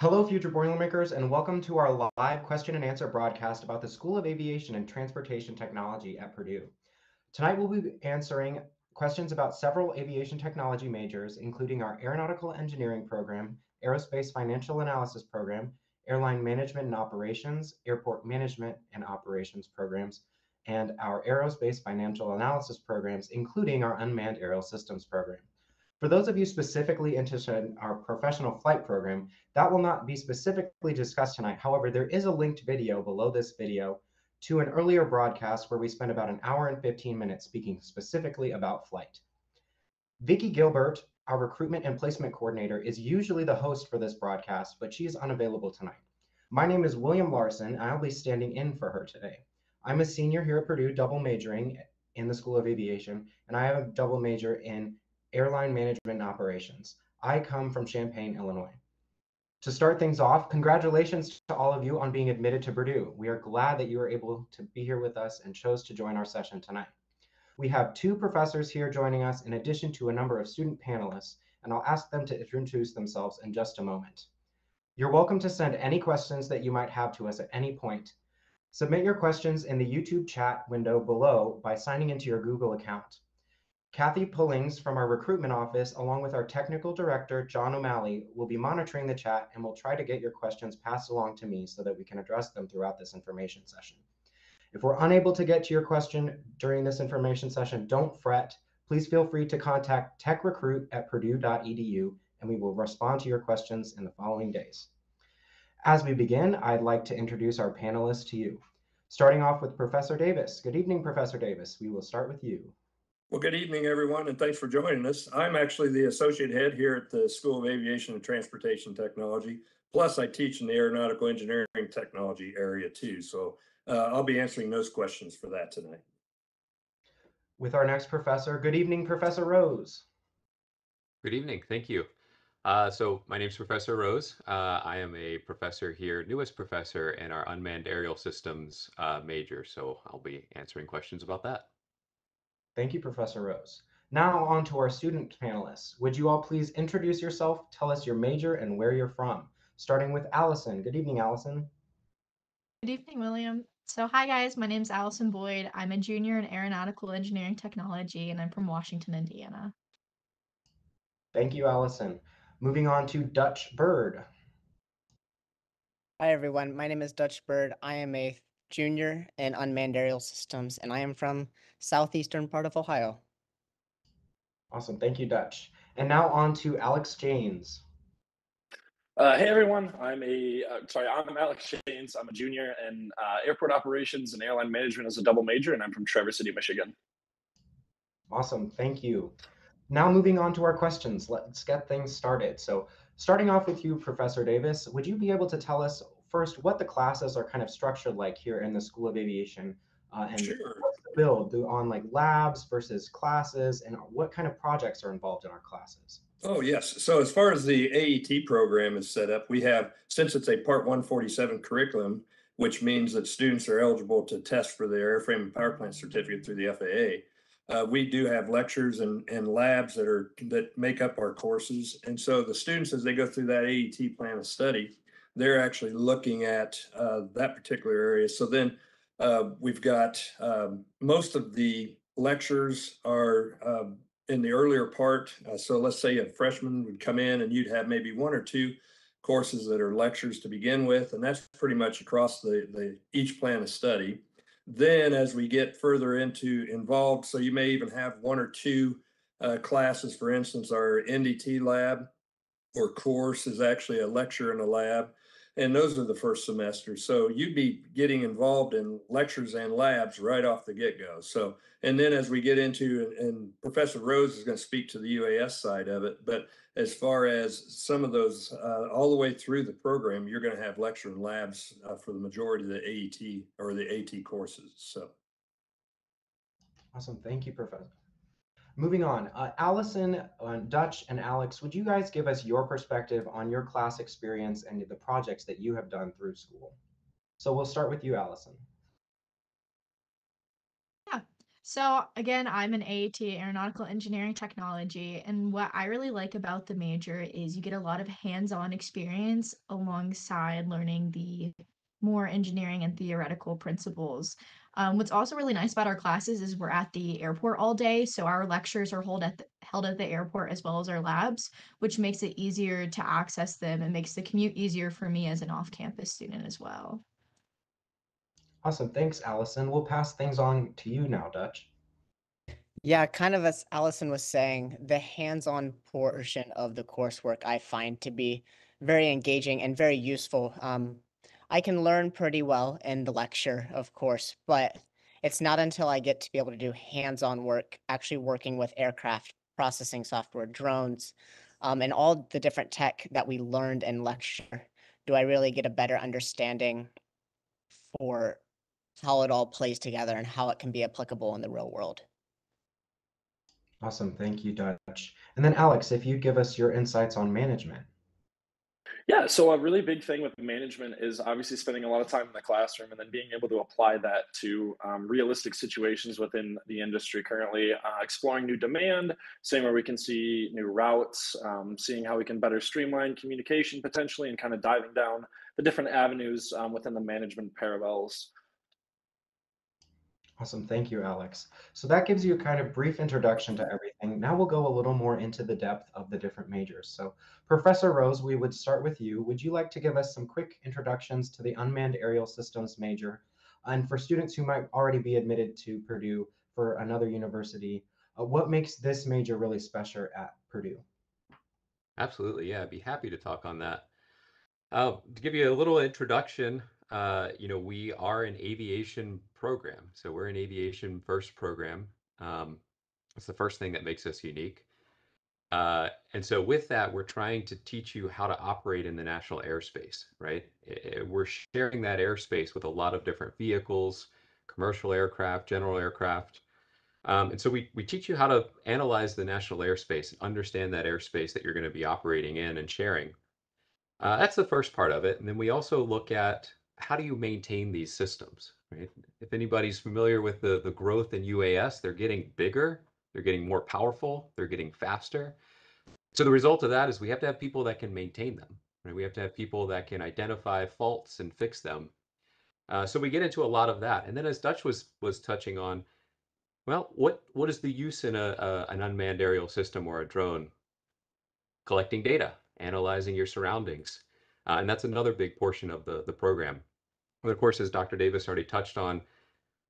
Hello, future Boilermakers, and welcome to our live question and answer broadcast about the School of Aviation and Transportation Technology at Purdue. Tonight, we'll be answering questions about several aviation technology majors, including our Aeronautical Engineering program, Aerospace Financial Analysis program, Airline Management and Operations, Airport Management and Operations programs, and our Aerospace Financial Analysis programs, including our Unmanned Aerial Systems program. For those of you specifically interested in our professional flight program, that will not be specifically discussed tonight. However, there is a linked video below this video to an earlier broadcast where we spent about an hour and 15 minutes speaking specifically about flight. Vicki Gilbert, our recruitment and placement coordinator, is usually the host for this broadcast, but she is unavailable tonight. My name is William Larson, and I'll be standing in for her today. I'm a senior here at Purdue, double majoring in the School of Aviation, and I have a double major in airline management and operations. I come from Champaign, Illinois. To start things off, congratulations to all of you on being admitted to Purdue. We are glad that you are able to be here with us and chose to join our session tonight. We have two professors here joining us in addition to a number of student panelists, and I'll ask them to introduce themselves in just a moment. You're welcome to send any questions that you might have to us at any point. Submit your questions in the YouTube chat window below by signing into your Google account. Kathy Pullings from our recruitment office, along with our technical director, John O'Malley, will be monitoring the chat and will try to get your questions passed along to me so that we can address them throughout this information session. If we're unable to get to your question during this information session, don't fret. Please feel free to contact techrecruit at purdue.edu and we will respond to your questions in the following days. As we begin, I'd like to introduce our panelists to you. Starting off with Professor Davis. Good evening, Professor Davis. We will start with you. Well, good evening, everyone, and thanks for joining us. I'm actually the associate head here at the School of Aviation and Transportation Technology. Plus, I teach in the aeronautical engineering technology area too. So uh, I'll be answering those questions for that tonight. With our next professor, good evening, Professor Rose. Good evening. Thank you. Uh, so my name is Professor Rose. Uh, I am a professor here, newest professor in our unmanned aerial systems uh, major. So I'll be answering questions about that. Thank you, Professor Rose. Now on to our student panelists. Would you all please introduce yourself, tell us your major and where you're from, starting with Allison. Good evening, Allison. Good evening, William. So hi guys, my name is Allison Boyd. I'm a junior in aeronautical engineering technology and I'm from Washington, Indiana. Thank you, Allison. Moving on to Dutch Byrd. Hi everyone, my name is Dutch Byrd. I am a junior in unmanned aerial systems, and I am from southeastern part of Ohio. Awesome. Thank you, Dutch. And now on to Alex Jeynes. Uh, hey everyone, I'm a uh, sorry, I'm Alex Jeynes. I'm a junior in uh, airport operations and airline management as a double major, and I'm from Traverse City, Michigan. Awesome, thank you. Now moving on to our questions, let's get things started. So starting off with you, Professor Davis, would you be able to tell us first what the classes are kind of structured like here in the School of Aviation uh, and sure. what's the build on like labs versus classes and what kind of projects are involved in our classes? Oh, yes. So as far as the AET program is set up, we have, since it's a Part 147 curriculum, which means that students are eligible to test for their airframe and power plant certificate through the FAA. Uh, we do have lectures and, and labs that are that make up our courses. And so the students, as they go through that AET plan of study, they're actually looking at uh, that particular area. So then uh, we've got um, most of the lectures are um, in the earlier part. Uh, so let's say a freshman would come in and you'd have maybe one or two courses that are lectures to begin with, and that's pretty much across the, the each plan of study. Then as we get further into involved, so you may even have one or two uh, classes, for instance, our NDT lab or course is actually a lecture in a lab and those are the first semester. So you'd be getting involved in lectures and labs right off the get go. So, and then as we get into, and Professor Rose is going to speak to the UAS side of it, but as far as some of those, uh, all the way through the program, you're going to have lecture and labs uh, for the majority of the AET or the AT courses. So. Awesome. Thank you, Professor. Moving on, uh, Allison, uh, Dutch, and Alex, would you guys give us your perspective on your class experience and the projects that you have done through school? So we'll start with you, Allison. Yeah. So again, I'm an AET, Aeronautical Engineering Technology, and what I really like about the major is you get a lot of hands-on experience alongside learning the more engineering and theoretical principles. Um, what's also really nice about our classes is we're at the airport all day, so our lectures are held at the, held at the airport as well as our labs, which makes it easier to access them and makes the commute easier for me as an off-campus student as well. Awesome. Thanks, Allison. We'll pass things on to you now, Dutch. Yeah, kind of as Allison was saying, the hands-on portion of the coursework I find to be very engaging and very useful. Um, I can learn pretty well in the lecture, of course, but it's not until I get to be able to do hands-on work, actually working with aircraft processing software, drones, um, and all the different tech that we learned in lecture, do I really get a better understanding for how it all plays together and how it can be applicable in the real world. Awesome. Thank you, Dutch. And then Alex, if you give us your insights on management. Yeah, so a really big thing with management is obviously spending a lot of time in the classroom and then being able to apply that to um, realistic situations within the industry currently, uh, exploring new demand, seeing where we can see new routes, um, seeing how we can better streamline communication potentially, and kind of diving down the different avenues um, within the management parallels. Awesome. Thank you, Alex. So that gives you a kind of brief introduction to everything. Now we'll go a little more into the depth of the different majors. So Professor Rose, we would start with you. Would you like to give us some quick introductions to the Unmanned Aerial Systems major? And for students who might already be admitted to Purdue for another university, uh, what makes this major really special at Purdue? Absolutely. Yeah, I'd be happy to talk on that. Uh, to give you a little introduction, uh, you know, we are an aviation program. So we're an aviation first program. Um, it's the first thing that makes us unique. Uh, and so with that, we're trying to teach you how to operate in the national airspace, right? We're sharing that airspace with a lot of different vehicles, commercial aircraft, general aircraft. Um, and so we, we teach you how to analyze the national airspace, and understand that airspace that you're going to be operating in and sharing. Uh, that's the first part of it. And then we also look at how do you maintain these systems, right? If anybody's familiar with the, the growth in UAS, they're getting bigger, they're getting more powerful, they're getting faster. So the result of that is we have to have people that can maintain them, right? We have to have people that can identify faults and fix them. Uh, so we get into a lot of that. And then as Dutch was was touching on, well, what what is the use in a, a an unmanned aerial system or a drone? Collecting data, analyzing your surroundings. Uh, and that's another big portion of the, the program. Of course, as Dr. Davis already touched on,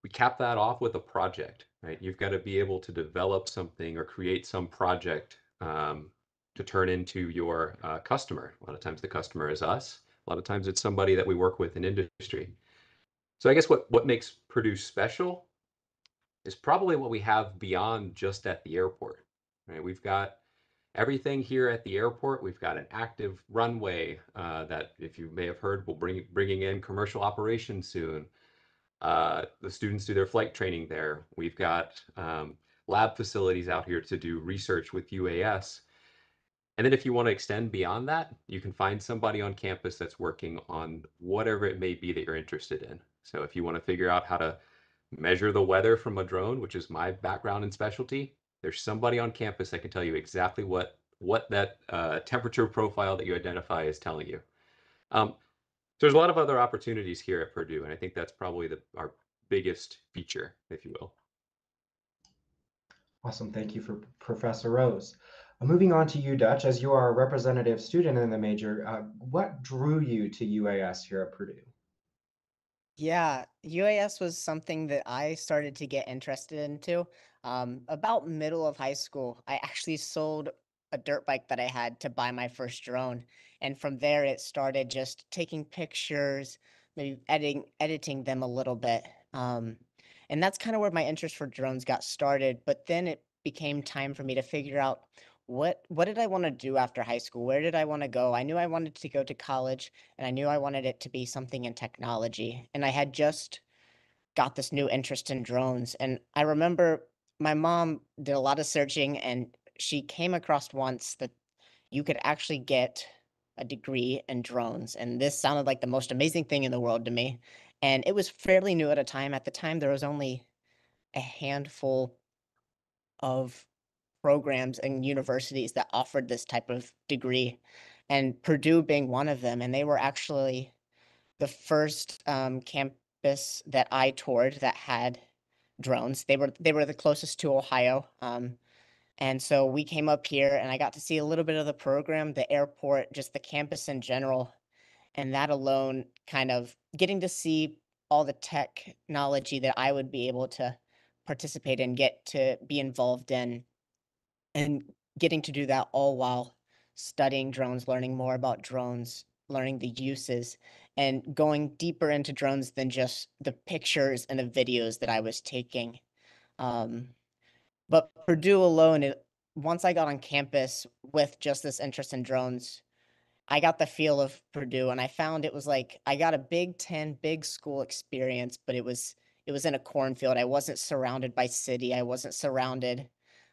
we cap that off with a project, right? You've got to be able to develop something or create some project um, to turn into your uh, customer. A lot of times the customer is us. A lot of times it's somebody that we work with in industry. So I guess what, what makes Purdue special is probably what we have beyond just at the airport, right? We've got everything here at the airport. We've got an active runway uh, that, if you may have heard, will bring bringing in commercial operations soon. Uh, the students do their flight training there. We've got um, lab facilities out here to do research with UAS. And then if you want to extend beyond that, you can find somebody on campus that's working on whatever it may be that you're interested in. So if you want to figure out how to measure the weather from a drone, which is my background and specialty, there's somebody on campus that can tell you exactly what what that uh, temperature profile that you identify is telling you. Um, there's a lot of other opportunities here at Purdue, and I think that's probably the, our biggest feature, if you will. Awesome. Thank you for Professor Rose. Uh, moving on to you, Dutch, as you are a representative student in the major, uh, what drew you to UAS here at Purdue? Yeah, UAS was something that I started to get interested into. Um, about middle of high school, I actually sold a dirt bike that I had to buy my first drone. And from there, it started just taking pictures, maybe editing editing them a little bit. Um, and that's kind of where my interest for drones got started. But then it became time for me to figure out what what did I want to do after high school? Where did I want to go? I knew I wanted to go to college, and I knew I wanted it to be something in technology. And I had just got this new interest in drones. And I remember my mom did a lot of searching and she came across once that you could actually get a degree in drones. And this sounded like the most amazing thing in the world to me. And it was fairly new at a time. At the time, there was only a handful of programs and universities that offered this type of degree, and Purdue being one of them. And they were actually the first um, campus that I toured that had drones. They were they were the closest to Ohio. Um, and so we came up here and I got to see a little bit of the program, the airport, just the campus in general. And that alone kind of getting to see all the technology that I would be able to participate in, get to be involved in, and getting to do that all while studying drones, learning more about drones, learning the uses, and going deeper into drones than just the pictures and the videos that I was taking. Um, but Purdue alone, it, once I got on campus with just this interest in drones, I got the feel of Purdue and I found it was like I got a Big 10 big school experience, but it was it was in a cornfield. I wasn't surrounded by city. I wasn't surrounded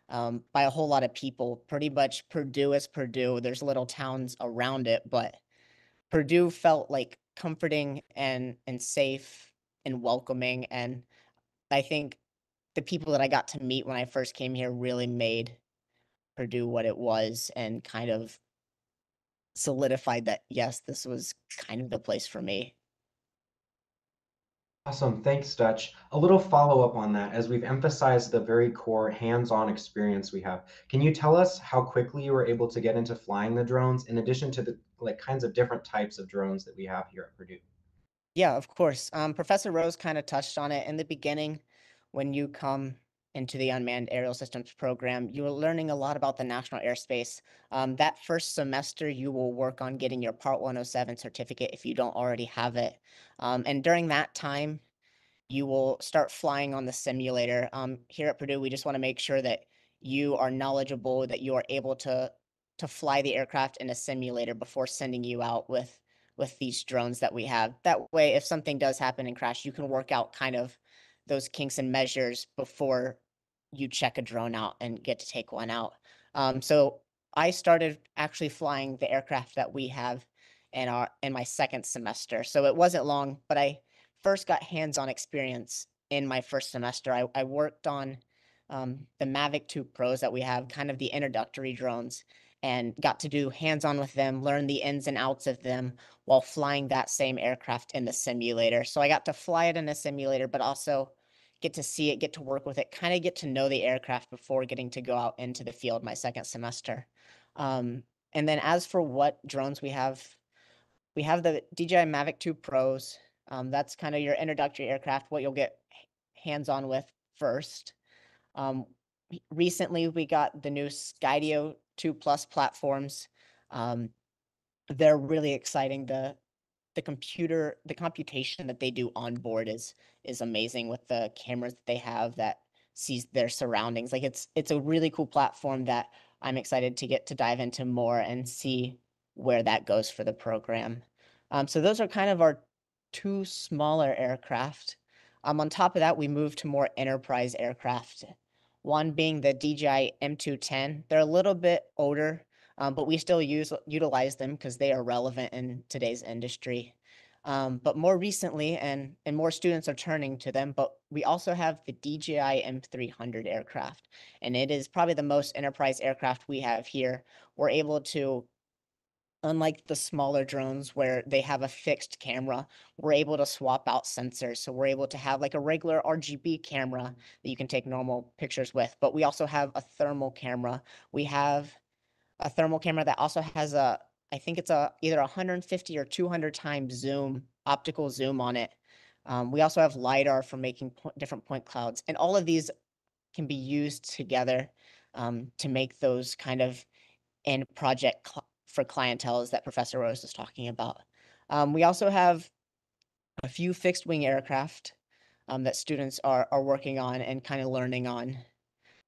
um, by a whole lot of people. Pretty much Purdue is Purdue. There's little towns around it, but Purdue felt like comforting and and safe and welcoming. And I think the people that I got to meet when I first came here really made Purdue what it was and kind of solidified that yes, this was kind of the place for me. Awesome. Thanks, Dutch. A little follow up on that as we've emphasized the very core hands on experience we have. Can you tell us how quickly you were able to get into flying the drones in addition to the like kinds of different types of drones that we have here at Purdue? Yeah, of course. Um, Professor Rose kind of touched on it in the beginning when you come into the Unmanned Aerial Systems program, you are learning a lot about the national airspace. Um, that first semester, you will work on getting your Part 107 certificate if you don't already have it. Um, and during that time, you will start flying on the simulator. Um, here at Purdue, we just want to make sure that you are knowledgeable, that you are able to to fly the aircraft in a simulator before sending you out with with these drones that we have. That way, if something does happen and crash, you can work out kind of those kinks and measures before you check a drone out and get to take one out. Um, so I started actually flying the aircraft that we have in our in my second semester. So it wasn't long, but I first got hands-on experience in my first semester. I, I worked on um, the Mavic 2 Pros that we have, kind of the introductory drones, and got to do hands-on with them, learn the ins and outs of them while flying that same aircraft in the simulator. So I got to fly it in a simulator, but also get to see it, get to work with it, kind of get to know the aircraft before getting to go out into the field my second semester. Um, and then as for what drones we have, we have the DJI Mavic 2 Pros. Um, that's kind of your introductory aircraft, what you'll get hands-on with first. Um, recently, we got the new Skydio 2 Plus platforms. Um, they're really exciting. The the computer the computation that they do on board is is amazing with the cameras that they have that sees their surroundings like it's it's a really cool platform that i'm excited to get to dive into more and see where that goes for the program um, so those are kind of our two smaller aircraft um, on top of that we moved to more enterprise aircraft one being the dji m210 they're a little bit older um, but we still use utilize them because they are relevant in today's industry. Um, but more recently, and and more students are turning to them. But we also have the DJI M300 aircraft, and it is probably the most enterprise aircraft we have here. We're able to unlike the smaller drones where they have a fixed camera, we're able to swap out sensors. So we're able to have like a regular RGB camera that you can take normal pictures with, but we also have a thermal camera. We have a thermal camera that also has a, I think it's a either 150 or 200 times zoom, optical zoom on it. Um, we also have LiDAR for making po different point clouds. And all of these can be used together um, to make those kind of end project for clienteles that Professor Rose is talking about. Um, we also have a few fixed wing aircraft um, that students are, are working on and kind of learning on.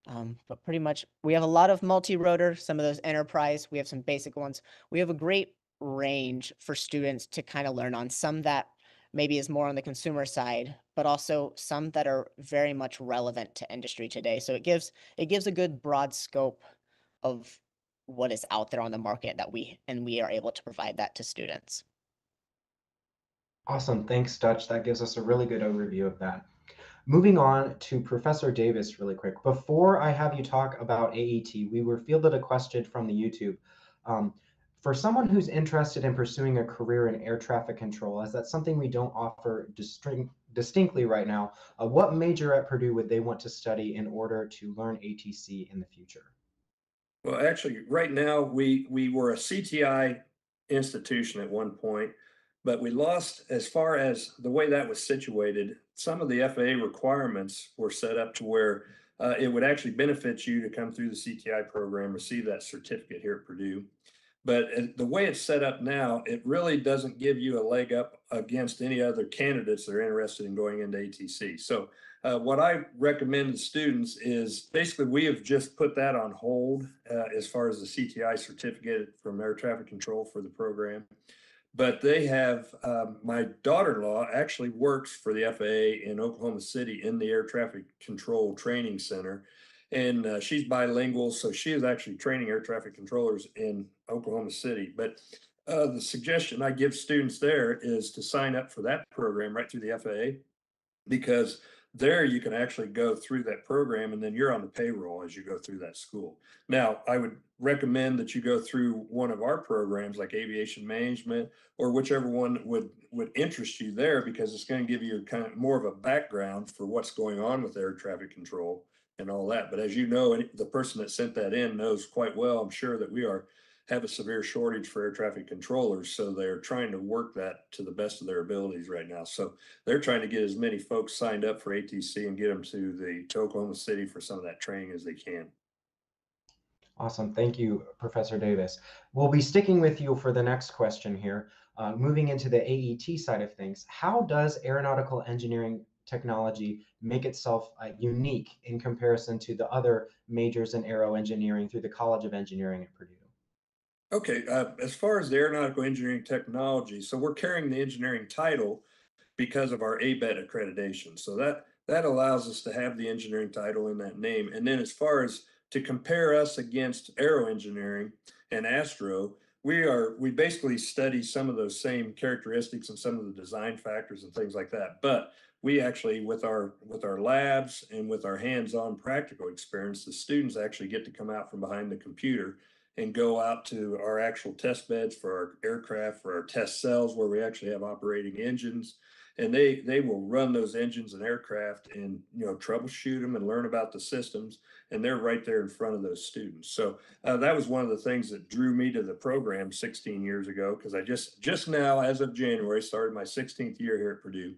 Um, but pretty much we have a lot of multi-rotor, some of those enterprise, we have some basic ones. We have a great range for students to kind of learn on some that maybe is more on the consumer side, but also some that are very much relevant to industry today. So it gives it gives a good broad scope of what is out there on the market that we and we are able to provide that to students. Awesome. Thanks, Dutch. That gives us a really good overview of that. Moving on to Professor Davis really quick. Before I have you talk about AET, we were fielded a question from the YouTube. Um, for someone who's interested in pursuing a career in air traffic control, as that's something we don't offer distinct, distinctly right now, uh, what major at Purdue would they want to study in order to learn ATC in the future? Well, actually, right now we we were a CTI institution at one point, but we lost as far as the way that was situated. Some of the FAA requirements were set up to where uh, it would actually benefit you to come through the CTI program, receive that certificate here at Purdue. But uh, the way it's set up now, it really doesn't give you a leg up against any other candidates that are interested in going into ATC. So uh, what I recommend to students is basically we have just put that on hold uh, as far as the CTI certificate from air traffic control for the program. But they have, um, my daughter in law actually works for the FAA in Oklahoma City in the air traffic control training center. And uh, she's bilingual, so she is actually training air traffic controllers in Oklahoma City. But uh, the suggestion I give students there is to sign up for that program right through the FAA because there you can actually go through that program and then you're on the payroll as you go through that school. Now, I would recommend that you go through one of our programs like aviation management or whichever one would would interest you there because it's going to give you kind of more of a background for what's going on with air traffic control and all that. But as you know, the person that sent that in knows quite well, I'm sure that we are have a severe shortage for air traffic controllers. So they're trying to work that to the best of their abilities right now. So they're trying to get as many folks signed up for ATC and get them to the to Oklahoma City for some of that training as they can. Awesome. Thank you, Professor Davis. We'll be sticking with you for the next question here. Uh, moving into the AET side of things, how does aeronautical engineering technology make itself uh, unique in comparison to the other majors in aero engineering through the College of Engineering at Purdue? Okay, uh, as far as the aeronautical engineering technology, so we're carrying the engineering title because of our ABET accreditation. So that that allows us to have the engineering title in that name. And then as far as to compare us against aero engineering and astro, we are we basically study some of those same characteristics and some of the design factors and things like that. But we actually with our with our labs and with our hands-on practical experience, the students actually get to come out from behind the computer and go out to our actual test beds for our aircraft, for our test cells where we actually have operating engines. And they they will run those engines and aircraft and you know troubleshoot them and learn about the systems. And they're right there in front of those students. So uh, that was one of the things that drew me to the program 16 years ago because I just just now, as of January, started my 16th year here at Purdue.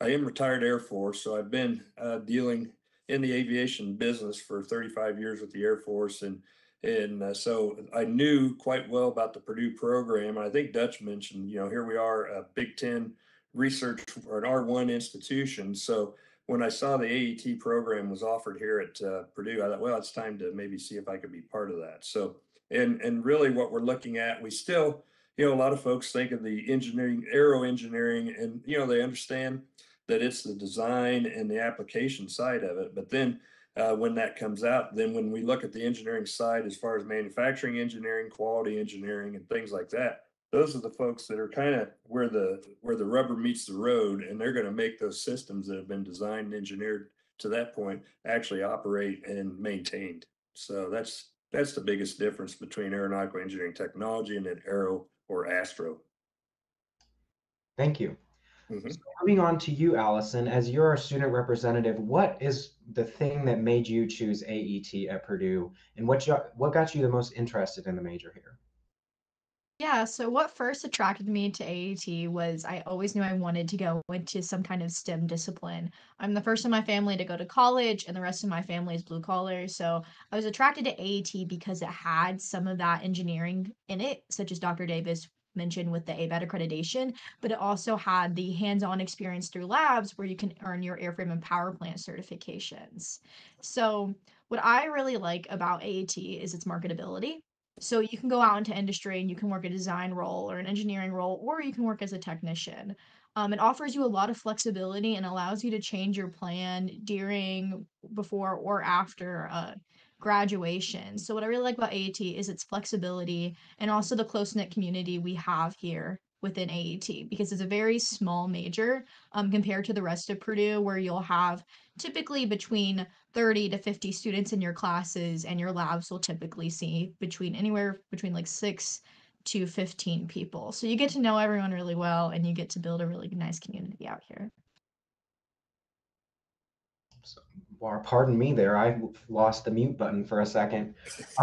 I am retired Air Force, so I've been uh, dealing in the aviation business for 35 years with the Air Force and and uh, so I knew quite well about the Purdue program. I think Dutch mentioned, you know, here we are, a Big Ten research or an R1 institution. So when I saw the AET program was offered here at uh, Purdue, I thought, well, it's time to maybe see if I could be part of that. So, and and really what we're looking at, we still, you know, a lot of folks think of the engineering, aero engineering, and you know, they understand that it's the design and the application side of it, but then uh, when that comes out. Then when we look at the engineering side, as far as manufacturing engineering, quality engineering, and things like that, those are the folks that are kind of where the where the rubber meets the road, and they're going to make those systems that have been designed and engineered to that point actually operate and maintained. So that's that's the biggest difference between aeronautical engineering technology and then aero or astro. Thank you. Mm-hmm. So moving on to you, Allison, as you're a student representative, what is the thing that made you choose AET at Purdue, and what you, what got you the most interested in the major here? Yeah, so what first attracted me to AET was I always knew I wanted to go into some kind of STEM discipline. I'm the first in my family to go to college, and the rest of my family is blue collar. So I was attracted to AET because it had some of that engineering in it, such as Dr. Davis mentioned with the ABET accreditation, but it also had the hands-on experience through labs where you can earn your airframe and power plant certifications. So what I really like about AET is its marketability. So you can go out into industry and you can work a design role or an engineering role, or you can work as a technician. Um, it offers you a lot of flexibility and allows you to change your plan during, before, or after uh, graduation. So what I really like about AET is its flexibility and also the close knit community we have here within AET because it's a very small major um, compared to the rest of Purdue, where you'll have typically between 30 to 50 students in your classes, and your labs will typically see between anywhere between like six to 15 people. So you get to know everyone really well and you get to build a really nice community out here. So, well, pardon me there. I lost the mute button for a second.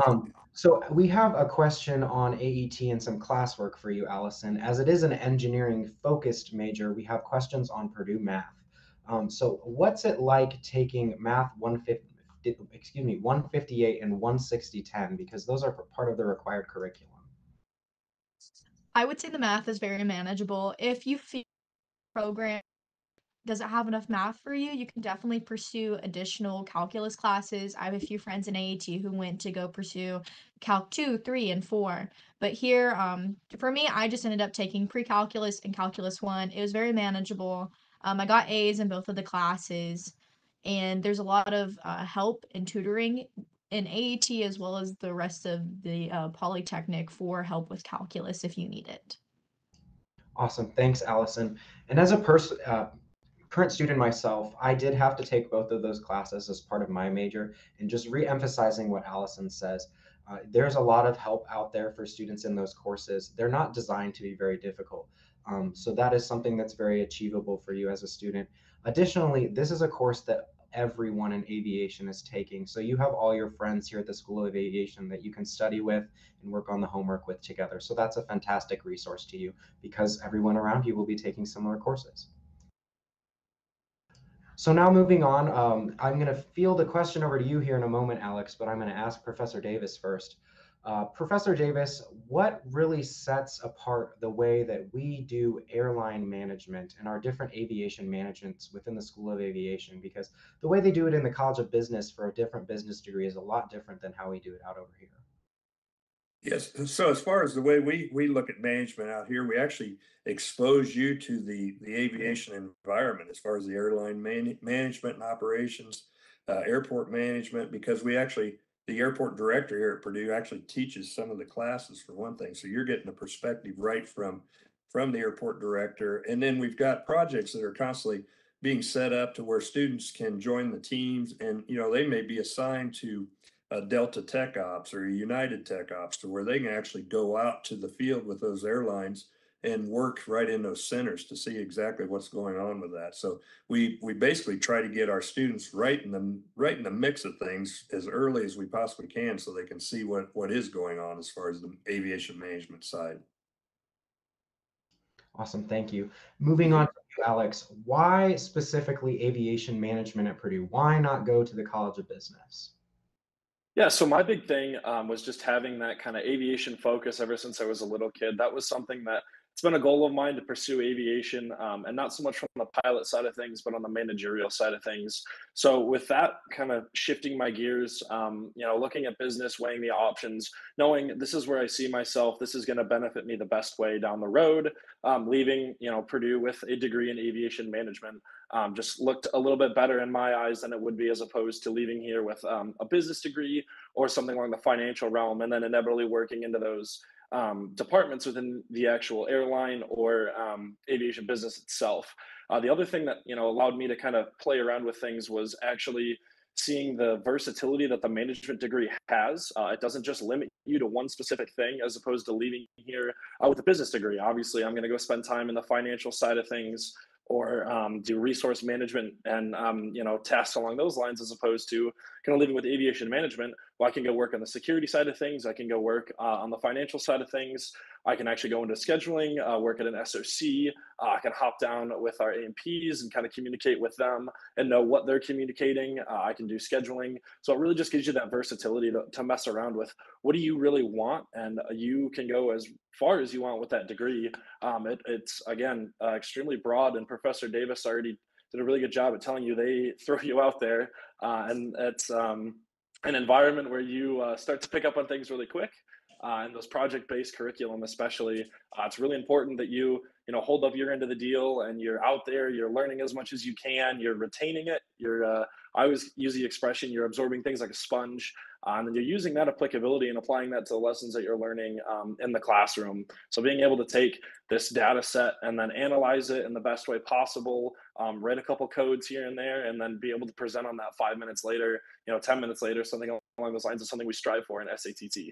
Um, so we have a question on AET and some classwork for you, Allison. As it is an engineering focused major, we have questions on Purdue math. Um, so what's it like taking math 150, excuse me, 158 and 16010 because those are part of the required curriculum? I would say the math is very manageable. If you feel program doesn't have enough math for you, you can definitely pursue additional calculus classes. I have a few friends in AET who went to go pursue Calc 2, 3, and 4. But here, um, for me, I just ended up taking pre-calculus and calculus 1. It was very manageable. Um, I got A's in both of the classes, and there's a lot of uh, help and tutoring in AET as well as the rest of the uh, Polytechnic for help with calculus if you need it. Awesome. Thanks, Allison. And as a person, uh, current student myself, I did have to take both of those classes as part of my major. And just re-emphasizing what Allison says, uh, there's a lot of help out there for students in those courses. They're not designed to be very difficult. Um, so that is something that's very achievable for you as a student. Additionally, this is a course that everyone in aviation is taking. So you have all your friends here at the School of Aviation that you can study with and work on the homework with together. So that's a fantastic resource to you because everyone around you will be taking similar courses. So now moving on, um, I'm going to field a question over to you here in a moment, Alex, but I'm going to ask Professor Davis first. Uh, Professor Davis, what really sets apart the way that we do airline management and our different aviation managements within the School of Aviation? Because the way they do it in the College of Business for a different business degree is a lot different than how we do it out over here. Yes. So as far as the way we we look at management out here, we actually expose you to the the aviation environment as far as the airline man, management and operations, uh, airport management, because we actually the airport director here at Purdue actually teaches some of the classes for one thing. So you're getting a perspective right from from the airport director, and then we've got projects that are constantly being set up to where students can join the teams, and you know they may be assigned to a Delta Tech Ops or a United Tech Ops to where they can actually go out to the field with those airlines and work right in those centers to see exactly what's going on with that. So we we basically try to get our students right in the right in the mix of things as early as we possibly can so they can see what what is going on as far as the aviation management side. Awesome, thank you. Moving on to you, Alex, why specifically aviation management at Purdue? Why not go to the College of Business? Yeah, so my big thing um, was just having that kind of aviation focus ever since I was a little kid. That was something that it's been a goal of mine to pursue aviation um, and not so much from the pilot side of things, but on the managerial side of things. So with that kind of shifting my gears, um, you know, looking at business, weighing the options, knowing this is where I see myself, this is going to benefit me the best way down the road. Um, leaving, you know, Purdue with a degree in aviation management um, just looked a little bit better in my eyes than it would be as opposed to leaving here with um, a business degree or something along the financial realm and then inevitably working into those um, departments within the actual airline or um, aviation business itself. Uh, the other thing that you know allowed me to kind of play around with things was actually seeing the versatility that the management degree has. Uh, it doesn't just limit you to one specific thing as opposed to leaving here uh, with a business degree. Obviously, I'm going to go spend time in the financial side of things or um, do resource management and um, you know tasks along those lines as opposed to kind of living with aviation management well i can go work on the security side of things i can go work uh, on the financial side of things I can actually go into scheduling, uh, work at an SOC. Uh, I can hop down with our AMPs and kind of communicate with them and know what they're communicating. Uh, I can do scheduling. So it really just gives you that versatility to, to mess around with what do you really want? And you can go as far as you want with that degree. Um, it, it's, again, uh, extremely broad. And Professor Davis already did a really good job at telling you they throw you out there. Uh, and it's um, an environment where you uh, start to pick up on things really quick uh, and those project-based curriculum, especially, uh, it's really important that you you know hold up your end of the deal and you're out there, you're learning as much as you can, you're retaining it. You're uh, I always use the expression you're absorbing things like a sponge, uh, and you're using that applicability and applying that to the lessons that you're learning um, in the classroom. So being able to take this data set and then analyze it in the best way possible, um, write a couple codes here and there, and then be able to present on that five minutes later, you know, 10 minutes later, something along those lines is something we strive for in SATT.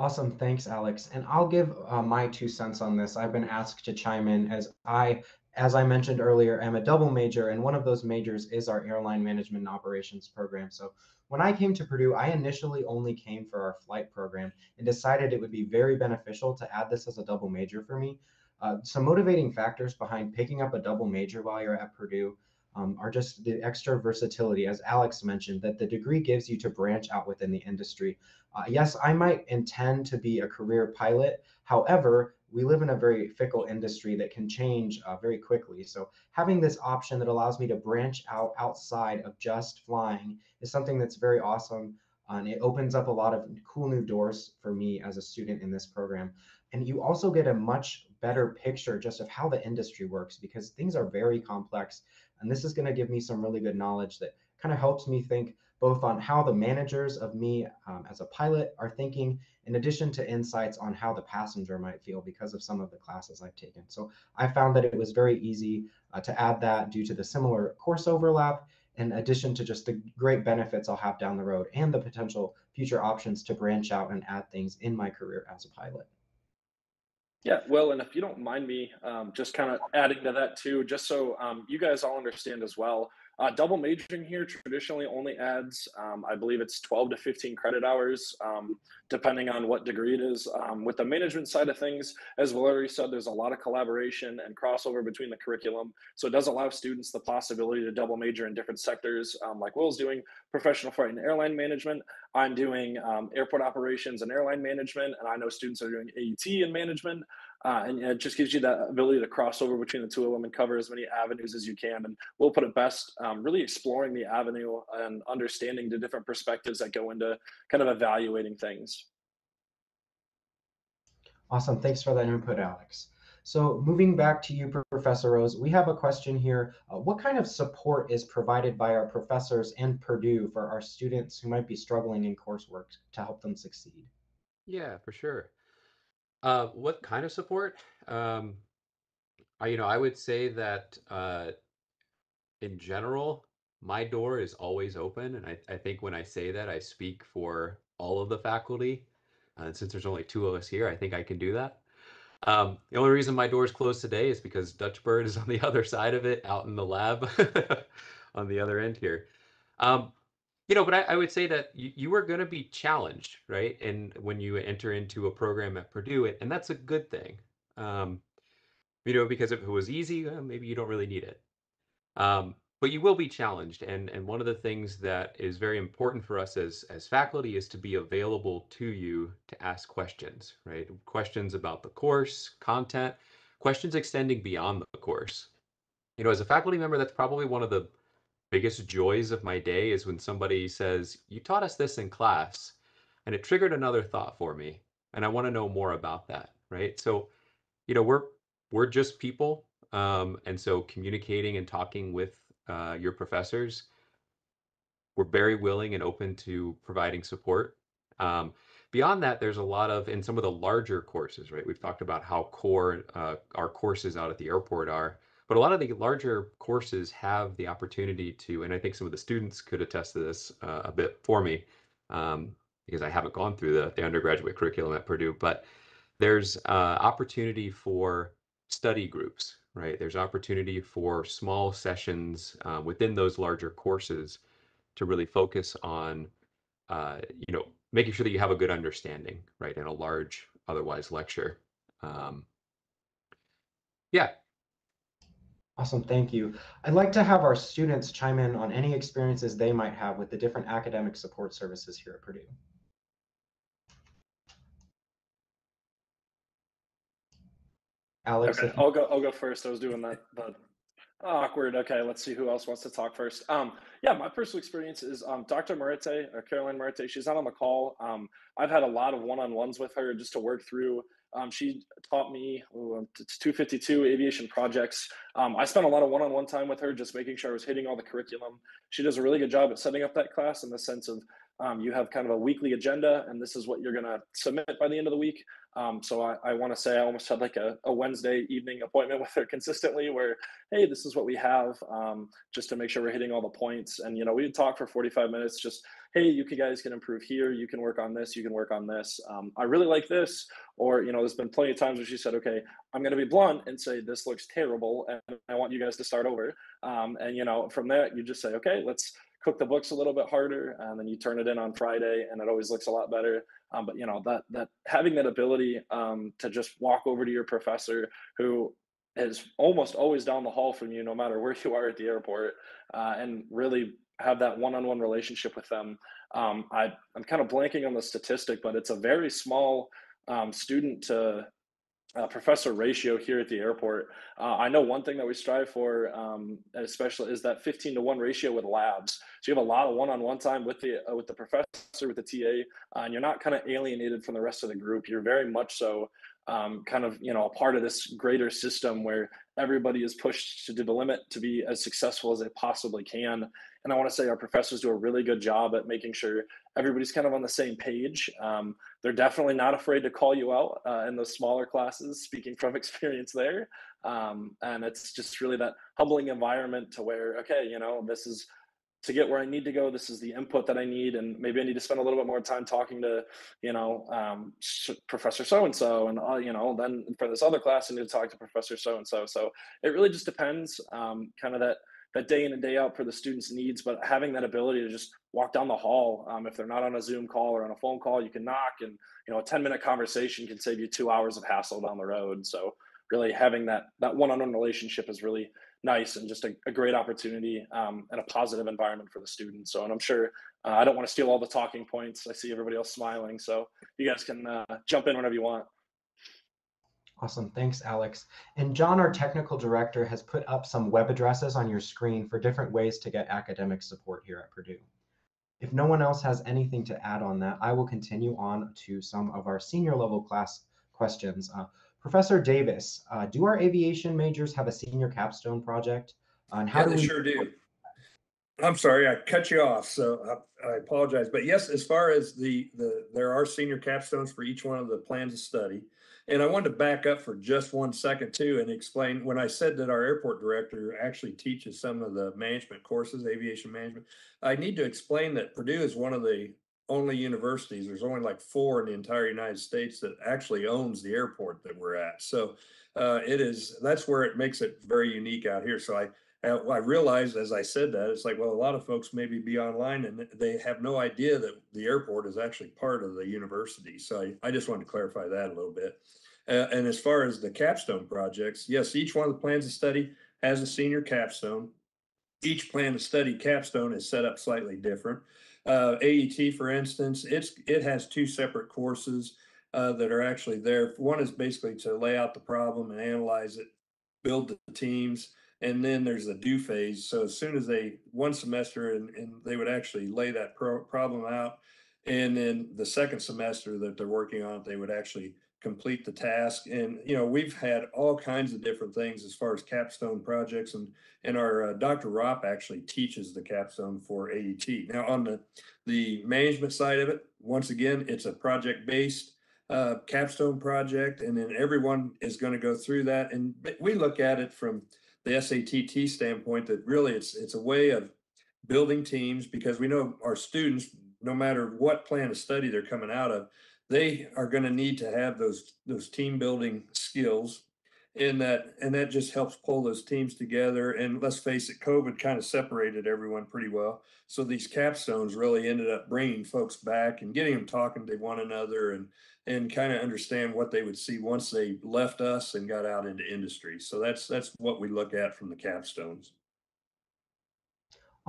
Awesome. Thanks, Alex. And I'll give uh, my two cents on this. I've been asked to chime in as I, as I mentioned earlier, am a double major, and one of those majors is our airline management and operations program. So when I came to Purdue, I initially only came for our flight program and decided it would be very beneficial to add this as a double major for me. Uh, some motivating factors behind picking up a double major while you're at Purdue um, are just the extra versatility, as Alex mentioned, that the degree gives you to branch out within the industry. Uh, yes, I might intend to be a career pilot. However, we live in a very fickle industry that can change uh, very quickly. So having this option that allows me to branch out outside of just flying is something that's very awesome. Uh, and it opens up a lot of cool new doors for me as a student in this program. And you also get a much better picture just of how the industry works because things are very complex. And this is going to give me some really good knowledge that kind of helps me think both on how the managers of me um, as a pilot are thinking, in addition to insights on how the passenger might feel because of some of the classes I've taken. So I found that it was very easy uh, to add that due to the similar course overlap, in addition to just the great benefits I'll have down the road and the potential future options to branch out and add things in my career as a pilot. Yeah, well, and if you don't mind me um, just kind of adding to that too, just so um, you guys all understand as well, uh, double majoring here traditionally only adds, um, I believe it's 12 to 15 credit hours, um, depending on what degree it is. Um, with the management side of things, as Valerie said, there's a lot of collaboration and crossover between the curriculum. So it does allow students the possibility to double major in different sectors, um, like Will's doing professional flight and airline management. I'm doing um, airport operations and airline management, and I know students are doing AET and management. Uh, and it just gives you that ability to cross over between the two of them and cover as many avenues as you can. And we'll put it best, um, really exploring the avenue and understanding the different perspectives that go into kind of evaluating things. Awesome. Thanks for that input, Alex. So moving back to you, Professor Rose, we have a question here. Uh, what kind of support is provided by our professors and Purdue for our students who might be struggling in coursework to help them succeed? Yeah, for sure. Uh, what kind of support? Um, I, you know, I would say that uh, in general, my door is always open, and I, I think when I say that, I speak for all of the faculty. Uh, and since there's only two of us here, I think I can do that. Um, the only reason my door is closed today is because Dutch Byrd is on the other side of it, out in the lab, on the other end here. Um, you know, but I, I would say that you, you are going to be challenged, right? And when you enter into a program at Purdue, and that's a good thing. Um, you know, because if it was easy, maybe you don't really need it. Um, but you will be challenged, and and one of the things that is very important for us as as faculty is to be available to you to ask questions, right? Questions about the course, content, questions extending beyond the course. You know, as a faculty member, that's probably one of the biggest joys of my day is when somebody says, You taught us this in class, and it triggered another thought for me. And I want to know more about that. Right. So, you know, we're we're just people. Um, and so communicating and talking with uh, your professors, we're very willing and open to providing support. Um, beyond that, there's a lot of in some of the larger courses, right? We've talked about how core uh, our courses out at the airport are. But a lot of the larger courses have the opportunity to, and I think some of the students could attest to this uh, a bit for me, um, because I haven't gone through the, the undergraduate curriculum at Purdue, but there's uh, opportunity for study groups, right? There's opportunity for small sessions uh, within those larger courses to really focus on, uh, you know, making sure that you have a good understanding, right, in a large otherwise lecture. Um, yeah, Awesome, thank you. I'd like to have our students chime in on any experiences they might have with the different academic support services here at Purdue. Alex, okay, I'll go. I'll go first. I was doing that. The Awkward. Okay, let's see who else wants to talk first. Um, yeah, my personal experience is um, Dr. Marite or Caroline Marite. She's not on the call. Um, I've had a lot of one-on-ones with her just to work through. Um, she taught me it's 252 aviation projects. Um, I spent a lot of one-on-one time with her, just making sure I was hitting all the curriculum. She does a really good job at setting up that class in the sense of um, you have kind of a weekly agenda, and this is what you're going to submit by the end of the week. Um, so I, I want to say I almost had like a, a, Wednesday evening appointment with her consistently, where hey, this is what we have, um, just to make sure we're hitting all the points. And you know, we'd talk for 45 minutes, just hey, you guys can improve here, you can work on this, you can work on this. Um, I really like this, or you know, there's been plenty of times where she said, okay, I'm going to be blunt and say this looks terrible, and I want you guys to start over. Um, and you know, from there, you just say, okay, let's cook the books a little bit harder and then you turn it in on friday and it always looks a lot better. Um, but you know that that having that ability um, to just walk over to your professor who is almost always down the hall from you no matter where you are at the airport uh, and really have that one-on-one relationship with them um, I, i'm kind of blanking on the statistic but it's a very small um, student to uh, professor ratio here at the airport. Uh, I know one thing that we strive for, um, especially, is that 15 to one ratio with labs. So you have a lot of one-on-one time with the uh, with the professor, with the TA, uh, and you're not kind of alienated from the rest of the group. You're very much so um, kind of you know a part of this greater system where everybody is pushed to do the limit to be as successful as they possibly can. And I want to say our professors do a really good job at making sure everybody's kind of on the same page. Um, they're definitely not afraid to call you out uh, in those smaller classes, speaking from experience there. Um, and it's just really that humbling environment to where, okay, you know, this is to get where I need to go. This is the input that I need, and maybe I need to spend a little bit more time talking to, you know, um, Professor so and so, and uh, you know, then for this other class, I need to talk to Professor so and so. So it really just depends, um, kind of that that day in and day out for the students' needs. But having that ability to just walk down the hall, um, if they're not on a Zoom call or on a phone call, you can knock, and you know, a ten minute conversation can save you two hours of hassle down the road. So really having that that one on one relationship is really nice and just a, a great opportunity um, and a positive environment for the students. So, and I'm sure uh, I don't want to steal all the talking points. I see everybody else smiling, so you guys can uh, jump in whenever you want. Awesome. Thanks, Alex. And John, our technical director, has put up some web addresses on your screen for different ways to get academic support here at Purdue. If no one else has anything to add on that, I will continue on to some of our senior level class questions. Uh, Professor Davis, uh, do our aviation majors have a senior capstone project? Uh, and how yeah, do we sure do? I'm sorry, I cut you off, so I, I, apologize. But yes, as far as the the there are senior capstones for each one of the plans of study. And I wanted to back up for just one second too and explain when I said that our airport director actually teaches some of the management courses, aviation management. I need to explain that Purdue is one of the only universities. There's only like four in the entire United States that actually owns the airport that we're at. So uh, it is that's where it makes it very unique out here. So I I realized as I said that it's like well a lot of folks maybe be online and they have no idea that the airport is actually part of the university. So I, I just wanted to clarify that a little bit. Uh, and as far as the capstone projects, yes, each one of the plans of study has a senior capstone. Each plan to study capstone is set up slightly different. Uh, AET, for instance, it's it has two separate courses uh, that are actually there. One is basically to lay out the problem and analyze it, build the teams, and then there's a do phase. So as soon as they one semester and, and they would actually lay that pro- problem out, and then the second semester that they're working on they would actually complete the task. And you know, we've had all kinds of different things as far as capstone projects, and and our uh, Dr. Ropp actually teaches the capstone for AET. Now, on the the management side of it, once again, it's a project based uh, capstone project, and then everyone is going to go through that. And we look at it from the SATT standpoint that really it's it's a way of building teams because we know our students, no matter what plan of study they're coming out of, they are going to need to have those those team building skills. In that and that just helps pull those teams together. And let's face it covid kind of separated everyone pretty well. So these capstones really ended up bringing folks back and getting them talking to one another and and kind of understand what they would see once they left us and got out into industry. So that's that's what we look at from the capstones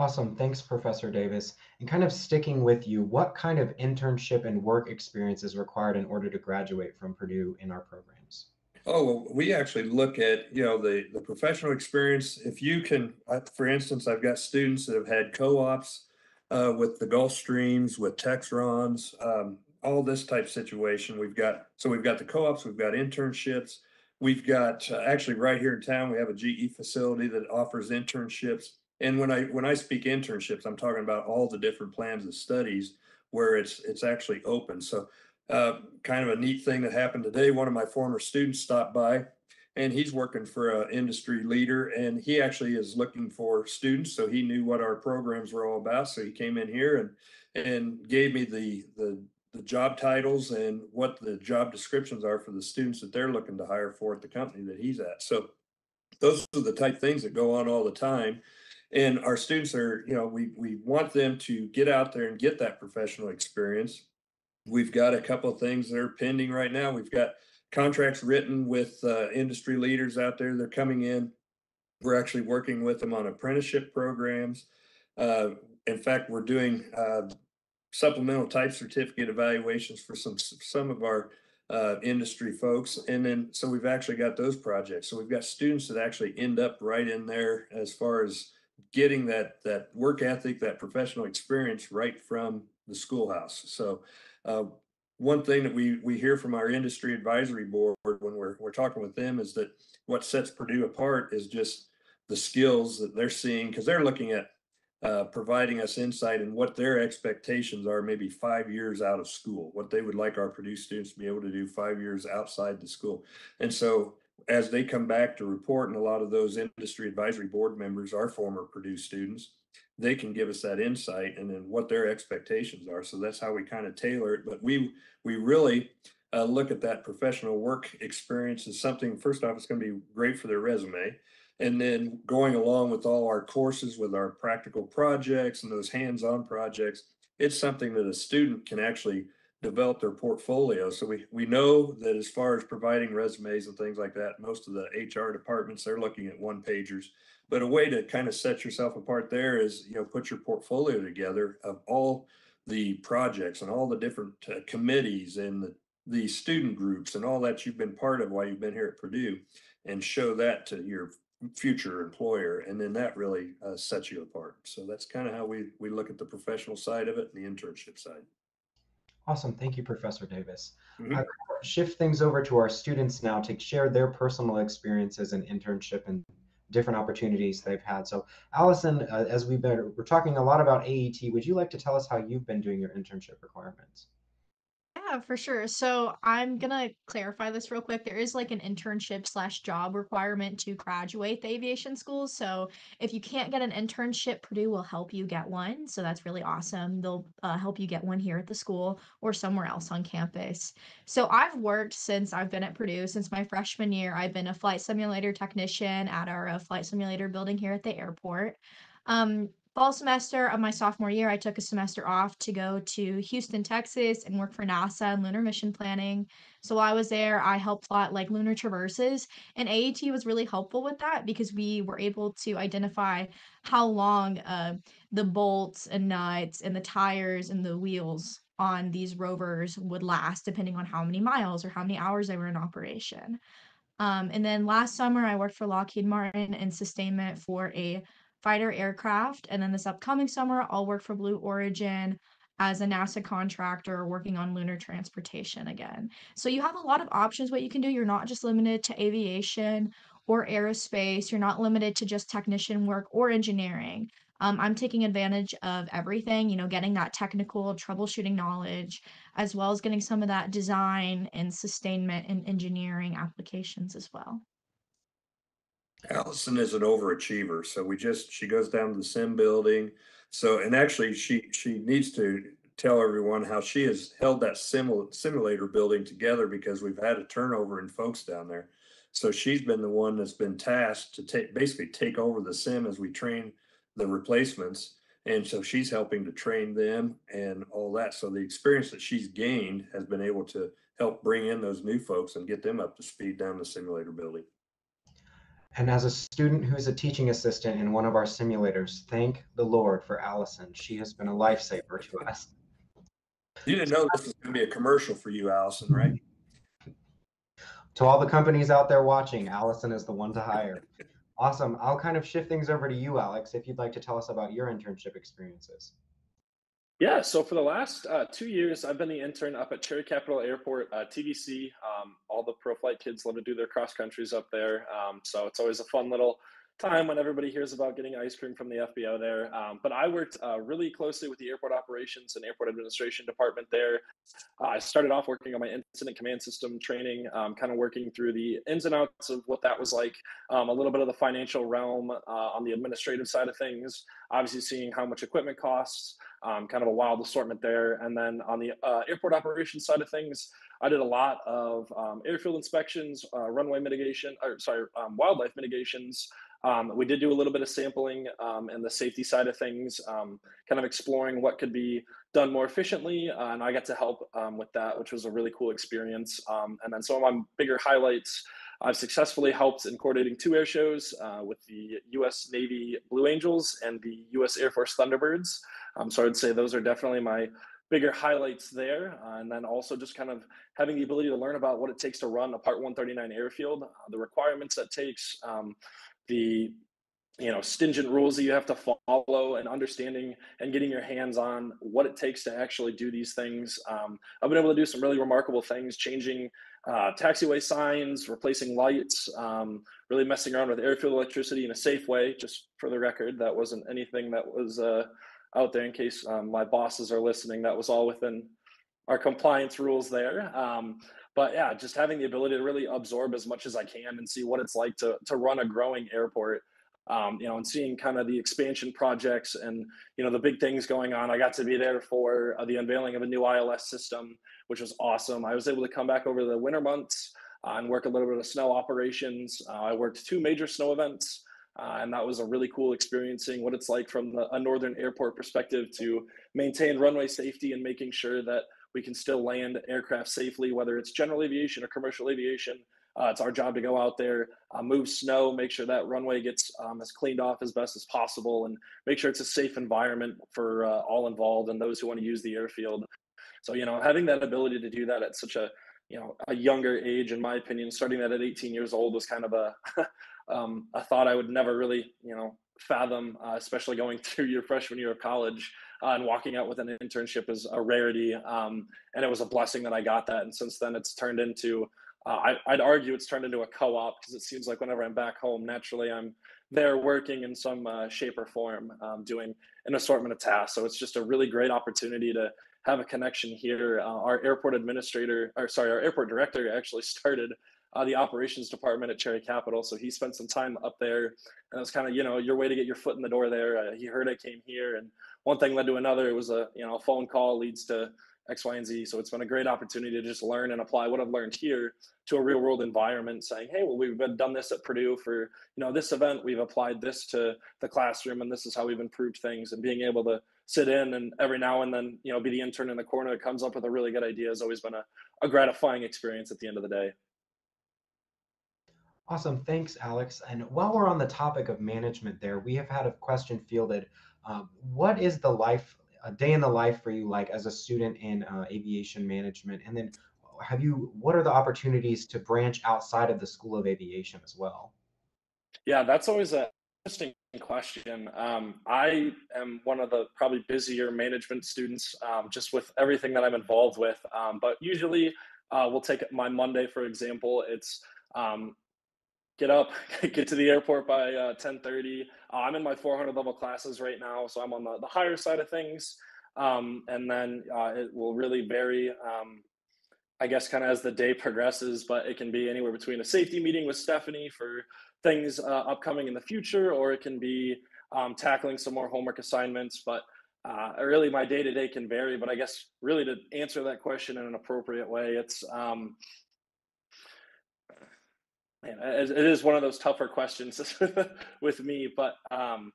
Awesome. Thanks, Professor Davis. And kind of sticking with you, what kind of internship and work experience is required in order to graduate from Purdue in our programs? Oh, well, we actually look at, you know, the, the professional experience. If you can, for instance, I've got students that have had co-ops uh, with the Gulfstreams, with Textrons, um, all this type situation. We've got, so we've got the co-ops, we've got internships. We've got, uh, actually right here in town, we have a GE facility that offers internships. And when I, when I speak internships, I'm talking about all the different plans of studies where it's, it's actually open. So uh, kind of a neat thing that happened today. One of my former students stopped by and he's working for an industry leader and he actually is looking for students. So he knew what our programs were all about. So he came in here and, and gave me the, the, the job titles and what the job descriptions are for the students that they're looking to hire for at the company that he's at. So those are the type things that go on all the time and our students are you know we we want them to get out there and get that professional experience. We've got a couple of things that are pending right now. We've got contracts written with uh, industry leaders out there. They're coming in. We're actually working with them on apprenticeship programs. Uh, in fact we're doing uh, supplemental type certificate evaluations for some some of our uh, industry folks. And then, so we've actually got those projects. So we've got students that actually end up right in there as far as getting that that work ethic, that professional experience right from the schoolhouse. So uh, one thing that we we hear from our industry advisory board when we're we're talking with them is that what sets Purdue apart is just the skills that they're seeing because they're looking at uh, providing us insight in what their expectations are maybe five years out of school, what they would like our Purdue students to be able to do five years outside the school. And so as they come back to report, and a lot of those industry advisory board members are former Purdue students, they can give us that insight and then what their expectations are. So that's how we kind of tailor it. But we we really uh, look at that professional work experience as something. First off, it's going to be great for their resume, and then going along with all our courses with our practical projects and those hands-on projects, it's something that a student can actually develop their portfolio. So we, we know that as far as providing resumes and things like that, most of the HR departments, they're looking at one pagers. But a way to kind of set yourself apart there is, you know, put your portfolio together of all the projects and all the different uh, committees and the, the student groups and all that you've been part of while you've been here at Purdue and show that to your future employer. And then that really uh, sets you apart. So that's kind of how we, we look at the professional side of it and the internship side. Awesome. Thank you, Professor Davis. Mhm. Uh, shift things over to our students now to share their personal experiences and internship and different opportunities they've had. So, Allison, uh, as we've been, we're talking a lot about AET. Would you like to tell us how you've been doing your internship requirements? Yeah, for sure. So I'm gonna clarify this real quick. There is like an internship slash job requirement to graduate the aviation school. So if you can't get an internship, Purdue will help you get one. So that's really awesome. They'll uh, help you get one here at the school or somewhere else on campus. So I've worked since I've been at Purdue since my freshman year. I've been a flight simulator technician at our uh, flight simulator building here at the airport. Um, fall semester of my sophomore year, I took a semester off to go to Houston, Texas, and work for NASA and lunar mission planning. So while I was there, I helped plot like lunar traverses, and AET was really helpful with that because we were able to identify how long uh, the bolts and nuts and the tires and the wheels on these rovers would last, depending on how many miles or how many hours they were in operation. Um, and then last summer, I worked for Lockheed Martin in sustainment for a fighter aircraft. And then this upcoming summer, I'll work for Blue Origin as a NASA contractor working on lunar transportation again. So you have a lot of options what you can do. You're not just limited to aviation or aerospace. You're not limited to just technician work or engineering. Um, I'm taking advantage of everything, you know, getting that technical troubleshooting knowledge, as well as getting some of that design and sustainment and engineering applications as well. Allison is an overachiever, so we just she goes down to the sim building. So and actually she she needs to tell everyone how she has held that simul, simulator building together because we've had a turnover in folks down there. So she's been the one that's been tasked to take basically take over the sim as we train the replacements. And so she's helping to train them and all that. So the experience that she's gained has been able to help bring in those new folks and get them up to speed down the simulator building. And as a student who is a teaching assistant in one of our simulators, thank the Lord for Allison. She has been a lifesaver to us. You didn't know this was going to be a commercial for you, Allison, right? To all the companies out there watching, Allison is the one to hire. Awesome. I'll kind of shift things over to you, Alex, if you'd like to tell us about your internship experiences. Yeah, so for the last uh, two years, I've been the intern up at Cherry Capital Airport, uh, TVC. Um, all the pro flight kids love to do their cross countries up there. Um, so it's always a fun little time when everybody hears about getting ice cream from the FBO there. Um, but I worked uh, really closely with the airport operations and airport administration department there. I started off working on my incident command system training, um, kind of working through the ins and outs of what that was like, um, a little bit of the financial realm uh, on the administrative side of things, obviously seeing how much equipment costs. Um, kind of a wild assortment there. And then on the uh, airport operations side of things, I did a lot of um, airfield inspections, uh, runway mitigation, or sorry, um, wildlife mitigations, um, we did do a little bit of sampling um, and the safety side of things, um, kind of exploring what could be done more efficiently. Uh, and I got to help um, with that, which was a really cool experience. Um, and then some of my bigger highlights, I've successfully helped in coordinating two air shows uh, with the US Navy Blue Angels and the US Air Force Thunderbirds. Um, so I'd say those are definitely my bigger highlights there. Uh, and then also just kind of having the ability to learn about what it takes to run a Part 139 airfield, uh, the requirements that takes, um, the you know stringent rules that you have to follow and understanding and getting your hands on what it takes to actually do these things um, i've been able to do some really remarkable things changing uh, taxiway signs replacing lights um, really messing around with airfield electricity in a safe way just for the record that wasn't anything that was uh, out there in case um, my bosses are listening that was all within our compliance rules there um, but yeah, just having the ability to really absorb as much as I can and see what it's like to to run a growing airport. Um, you know, and seeing kind of the expansion projects and you know the big things going on. I got to be there for uh, the unveiling of a new ILS system, which was awesome. I was able to come back over the winter months uh, and work a little bit of snow operations. Uh, I worked two major snow events. Uh, and that was a really cool experiencing what it's like from the, a northern airport perspective to maintain runway safety and making sure that we can still land aircraft safely, whether it's general aviation or commercial aviation. Uh, it's our job to go out there, uh, move snow, make sure that runway gets um, as cleaned off as best as possible, and make sure it's a safe environment for uh, all involved and those who want to use the airfield. So, you know, having that ability to do that at such a you know a younger age, in my opinion, starting that at 18 years old was kind of a um, a thought I would never really you know fathom, uh, especially going through your freshman year of college uh, and walking out with an internship is a rarity. Um, and it was a blessing that I got that. And since then, it's turned into, uh, I, would argue it's turned into a co op because it seems like whenever I'm back home, naturally I'm there working in some uh, shape or form, um, doing an assortment of tasks. So it's just a really great opportunity to have a connection here. Uh, our airport administrator, or sorry, our airport director actually started uh, the operations department at Cherry Capital. So he spent some time up there, and it was kind of you know your way to get your foot in the door there. Uh, he heard I came here, and one thing led to another. It was a you know a phone call leads to X, Y, and Z. So it's been a great opportunity to just learn and apply what I've learned here to a real world environment. Saying, hey, well, we've been, done this at Purdue for you know this event. We've applied this to the classroom, and this is how we've improved things. And being able to sit in and every now and then you know be the intern in the corner that comes up with a really good idea has always been a, a gratifying experience at the end of the day. Awesome. Thanks, Alex. And while we're on the topic of management there, we have had a question fielded. Um, what is the life, a day in the life for you like as a student in uh, aviation management? And then have you, what are the opportunities to branch outside of the School of Aviation as well? Yeah, that's always an interesting question. Um, I am one of the probably busier management students um, just with everything that I'm involved with. Um, but usually uh, we'll take my Monday, for example, it's um, get up, get to the airport by uh, 10:30. Uh, I'm in my 400 level classes right now, so I'm on the, the higher side of things. Um, and then uh, it will really vary, um, I guess, kind of as the day progresses. But it can be anywhere between a safety meeting with Stephanie for things uh, upcoming in the future, or it can be um, tackling some more homework assignments. But uh, really, my day to day can vary. But I guess really to answer that question in an appropriate way, it's um, it is one of those tougher questions with me, but um,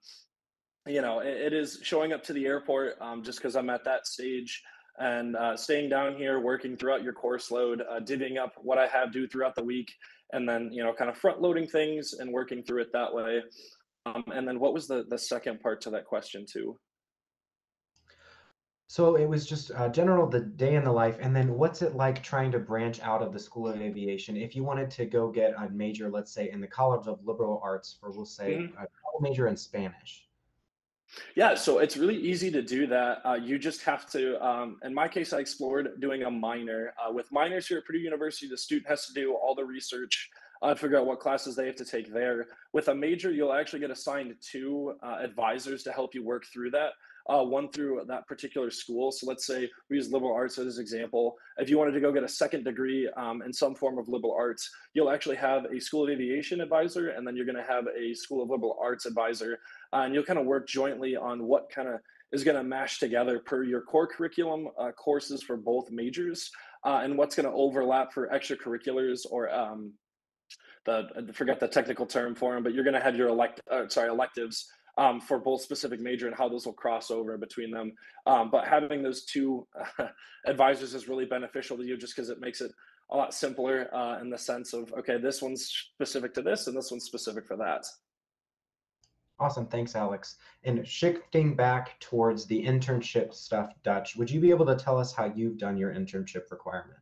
you know, it, it is showing up to the airport um, just because I'm at that stage and uh, staying down here, working throughout your course load, uh, divvying up what I have due throughout the week, and then you know, kind of front loading things and working through it that way. Um, and then what was the the second part to that question too? So it was just uh, general the day in the life, and then what's it like trying to branch out of the School of Aviation? If you wanted to go get a major, let's say in the College of Liberal Arts, for we'll say Mhm. a major in Spanish. Yeah, so it's really easy to do that. Uh, you just have to, um, in my case, I explored doing a minor. Uh, with minors here at Purdue University, the student has to do all the research, uh, figure out what classes they have to take there. With a major, you'll actually get assigned two uh, advisors to help you work through that. Uh, one through that particular school. So let's say we use liberal arts as an example. If you wanted to go get a second degree um, in some form of liberal arts, you'll actually have a School of Aviation advisor, and then you're going to have a School of Liberal Arts advisor uh, and you'll kind of work jointly on what kind of is going to mash together per your core curriculum uh, courses for both majors uh, and what's going to overlap for extracurriculars or um, the I forget the technical term for them, but you're going to have your elect uh, sorry electives um, for both specific major and how those will cross over between them. Um, but having those two advisors is really beneficial to you just because it makes it a lot simpler uh, in the sense of okay, this one's specific to this and this one's specific for that. Awesome, thanks, Alex. And shifting back towards the internship stuff, Dutch, would you be able to tell us how you've done your internship requirement?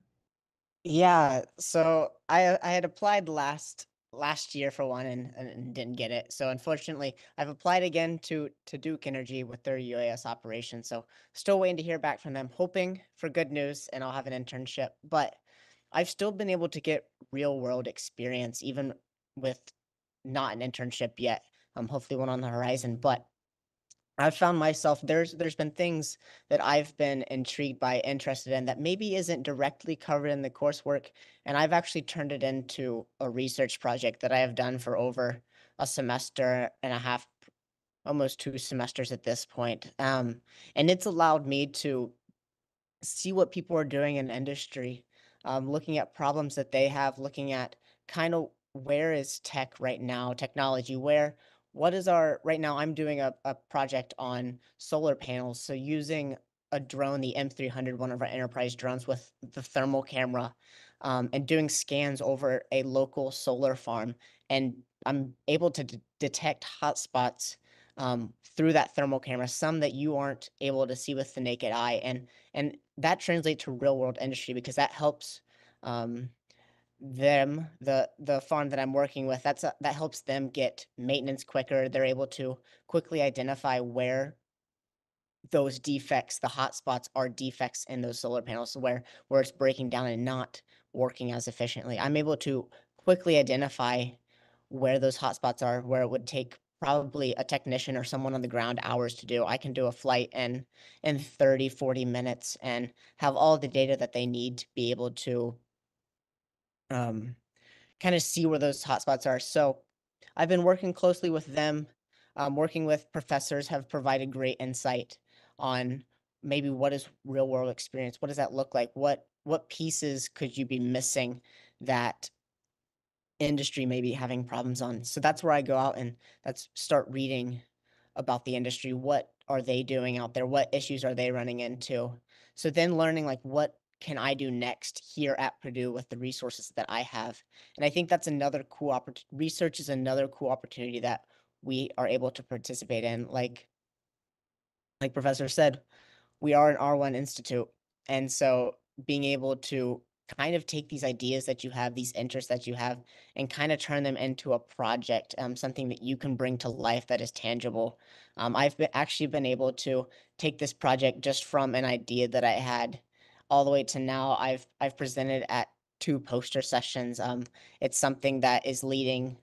Yeah, so I I had applied last last year for one and, and didn't get it. So unfortunately, I've applied again to to Duke Energy with their UAS operation. So still waiting to hear back from them, hoping for good news and I'll have an internship. But I've still been able to get real world experience even with not an internship yet. Um, hopefully one on the horizon. But I've found myself there's there's been things that I've been intrigued by, interested in that maybe isn't directly covered in the coursework, and I've actually turned it into a research project that I have done for over a semester and a half, almost two semesters at this point. Um, and it's allowed me to see what people are doing in industry, um, looking at problems that they have, looking at kind of where is tech right now, technology, where what is our right now i'm doing a, a project on solar panels so using a drone the m300 one of our enterprise drones with the thermal camera um, and doing scans over a local solar farm and i'm able to d- detect hotspots um, through that thermal camera some that you aren't able to see with the naked eye and and that translates to real world industry because that helps um, them the the farm that i'm working with that's a, that helps them get maintenance quicker. They're able to quickly identify where those defects the hotspots are defects in those solar panels where where it's breaking down and not working as efficiently. I'm able to quickly identify where those hotspots are where it would take probably a technician or someone on the ground hours to do. I can do a flight in in 30 40 minutes and have all the data that they need to be able to um, kind of see where those hotspots are. So I've been working closely with them, um, working with professors have provided great insight on maybe what is real world experience. What does that look like? What what pieces could you be missing that industry may be having problems on? So that's where I go out and that's start reading about the industry. What are they doing out there? What issues are they running into? So then learning like what can I do next here at Purdue with the resources that I have? And I think that's another cool opportunity. Research is another cool opportunity that we are able to participate in. Like, like Professor said, we are an R1 institute. And so being able to kind of take these ideas that you have, these interests that you have, and kind of turn them into a project, um, something that you can bring to life that is tangible. Um, I've been, actually been able to take this project just from an idea that I had all the way to now I've I've presented at two poster sessions. Um, it's something that is leading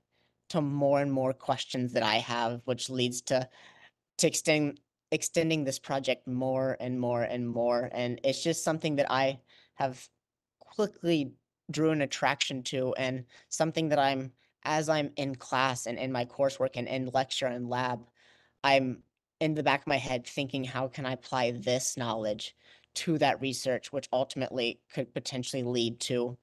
to more and more questions that I have, which leads to to extend extending this project more and more and more. And it's just something that I have quickly drew an attraction to and something that I'm as I'm in class and in my coursework and in lecture and lab, I'm in the back of my head thinking how can I apply this knowledge to that research, which ultimately could potentially lead to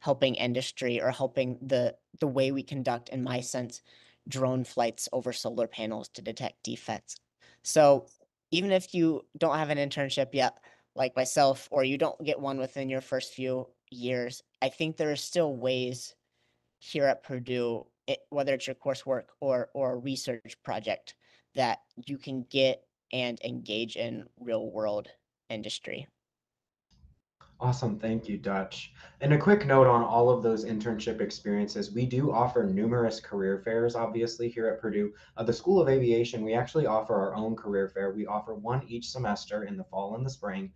helping industry or helping the the way we conduct, in my sense, drone flights over solar panels to detect defects. So even if you don't have an internship yet, like myself, or you don't get one within your first few years, I think there are still ways here at Purdue, it, whether it's your coursework or or a research project, that you can get and engage in real world industry. Awesome. Thank you, Dutch. And a quick note on all of those internship experiences. We do offer numerous career fairs, obviously, here at Purdue. Uh, the School of Aviation, we actually offer our own career fair. We offer one each semester in the fall and the spring.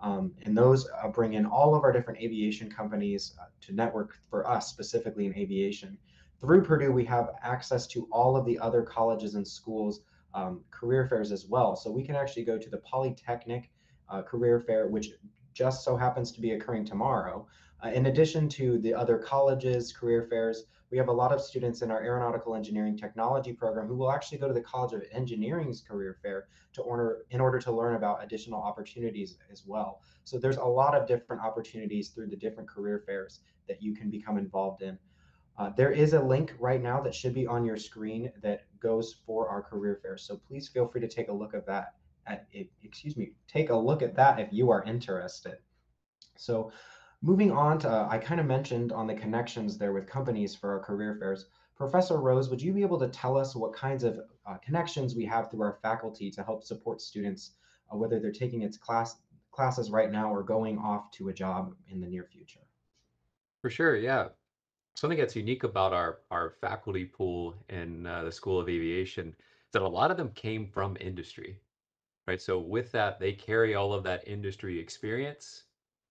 Um, and those uh, bring in all of our different aviation companies uh, to network for us, specifically in aviation. Through Purdue, we have access to all of the other colleges and schools um, career fairs as well. So we can actually go to the Polytechnic uh, career fair, which just so happens to be occurring tomorrow. Uh, in addition to the other colleges, career fairs, we have a lot of students in our aeronautical engineering technology program who will actually go to the College of Engineering's career fair to order in order to learn about additional opportunities as well. So there's a lot of different opportunities through the different career fairs that you can become involved in. Uh, there is a link right now that should be on your screen that goes for our career fair. So please feel free to take a look at that at, excuse me, take a look at that if you are interested. So moving on to, uh, I kind of mentioned on the connections there with companies for our career fairs. Professor Rose, would you be able to tell us what kinds of uh, connections we have through our faculty to help support students, uh, whether they're taking its class classes right now or going off to a job in the near future? For sure, yeah. Something that's unique about our our faculty pool in uh, the School of Aviation is that a lot of them came from industry right? So with that, they carry all of that industry experience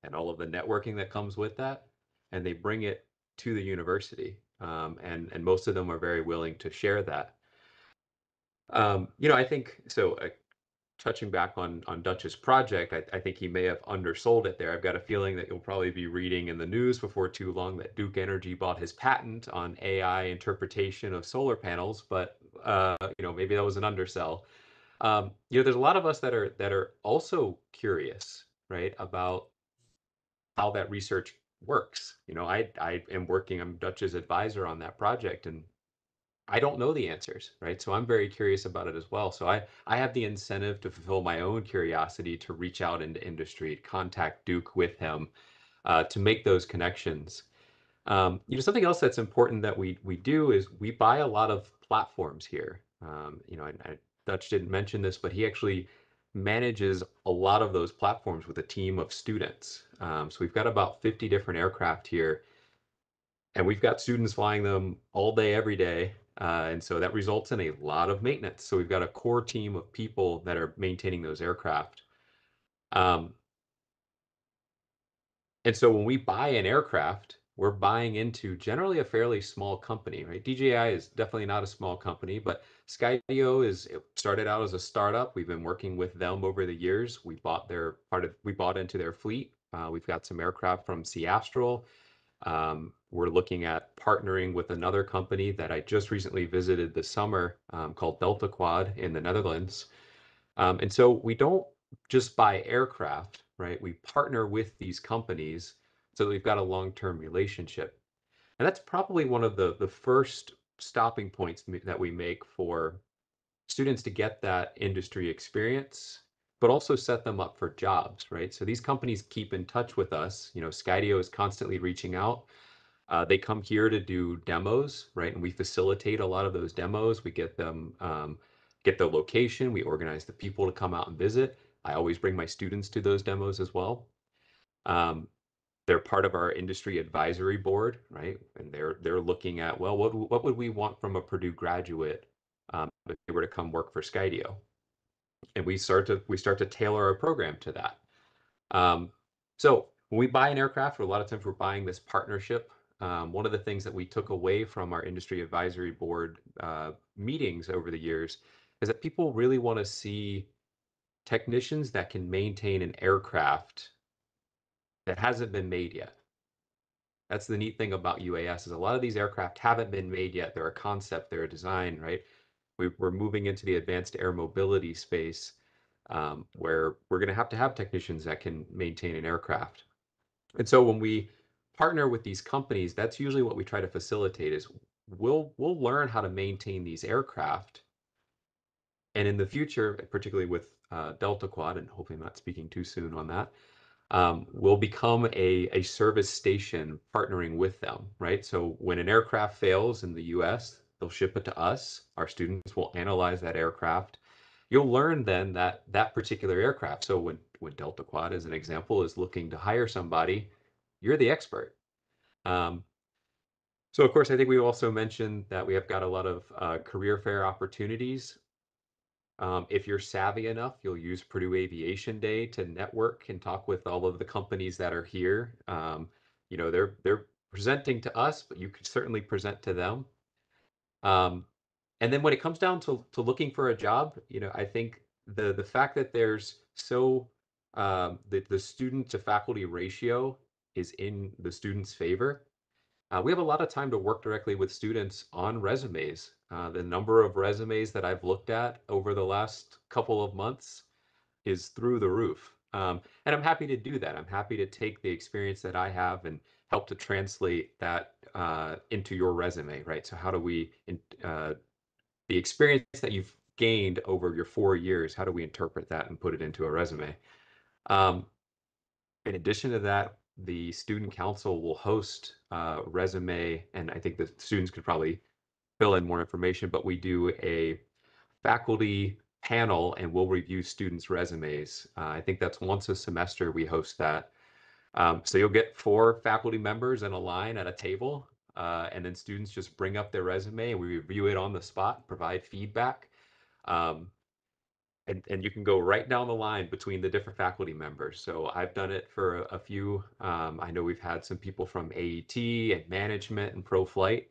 and all of the networking that comes with that, and they bring it to the university. Um, and and most of them are very willing to share that. Um, you know, I think so. Uh, touching back on on Dutch's project, I, I, think he may have undersold it there. I've got a feeling that you'll probably be reading in the news before too long that Duke Energy bought his patent on AI interpretation of solar panels, but uh, you know maybe that was an undersell. Um, you know, there's a lot of us that are that are also curious, right, about how that research works. You know, I I am working. I'm Dutch's advisor on that project, and I don't know the answers, right? So I'm very curious about it as well. So I I have the incentive to fulfill my own curiosity to reach out into industry, contact Duke with him, uh, to make those connections. Um, you know, something else that's important that we we do is we buy a lot of platforms here. Um, you know, I, I Dutch didn't mention this, but he actually manages a lot of those platforms with a team of students. Um, so we've got about 50 different aircraft here, and we've got students flying them all day, every day. Uh, and so that results in a lot of maintenance. So we've got a core team of people that are maintaining those aircraft. Um, and so when we buy an aircraft, we're buying into generally a fairly small company, right? DJI is definitely not a small company, but Skydio is it started out as a startup. We've been working with them over the years. We bought their part of we bought into their fleet. Uh, we've got some aircraft from C-Astral. Um, we're looking at partnering with another company that I just recently visited this summer um, called DeltaQuad in the Netherlands. Um, and so we don't just buy aircraft, right? We partner with these companies so that we've got a long-term relationship. And that's probably one of the the first stopping points that we make for students to get that industry experience but also set them up for jobs right? So these companies keep in touch with us. You know skydio is constantly reaching out. Uh, they come here to do demos right? And we facilitate a lot of those demos. We get them um, get the location. We organize the people to come out and visit. I always bring my students to those demos as well. Um, they're part of our industry advisory board, right? And they're they're looking at well, what what would we want from a Purdue graduate um, if they were to come work for Skydio? And we start to we start to tailor our program to that. Um, so when we buy an aircraft, a lot of times we're buying this partnership. Um, one of the things that we took away from our industry advisory board uh, meetings over the years is that people really want to see technicians that can maintain an aircraft that hasn't been made yet. That's the neat thing about UAS is a lot of these aircraft haven't been made yet. They're a concept, they're a design, right? We, are moving into the advanced air mobility space um, where we're going to have to have technicians that can maintain an aircraft. And so when we partner with these companies, that's usually what we try to facilitate is we'll we'll learn how to maintain these aircraft. And in the future, particularly with uh, DeltaQuad, and hopefully I'm not speaking too soon on that, um, will become a, a service station partnering with them, right? So when an aircraft fails in the US, they'll ship it to us. Our students will analyze that aircraft. You'll learn then that that particular aircraft. So when when DeltaQuad, as an example, is looking to hire somebody, you're the expert. Um, so, of course, I think we also mentioned that we have got a lot of uh, career fair opportunities. Um, if you're savvy enough, you'll use Purdue Aviation Day to network and talk with all of the companies that are here. Um, you know, they're they're presenting to us, but you could certainly present to them. Um, and then when it comes down to to looking for a job, you know, I think the the fact that there's so um, the the student to faculty ratio is in the student's favor. Uh, we have a lot of time to work directly with students on resumes. Uh, the number of resumes that I've looked at over the last couple of months is through the roof. Um, and I'm happy to do that. I'm happy to take the experience that I have and help to translate that uh, into your resume, right? So how do we, uh, the experience that you've gained over your four years, how do we interpret that and put it into a resume? Um, in addition to that, the student council will host uh, resume, and I think the students could probably fill in more information, but we do a faculty panel and we'll review students' resumes. Uh, I think that's once a semester we host that. Um, so you'll get four faculty members in a line at a table, uh, and then students just bring up their resume and we review it on the spot, provide feedback. Um, and, and you can go right down the line between the different faculty members. So I've done it for a, a few. Um, I know we've had some people from AET and management and ProFlight.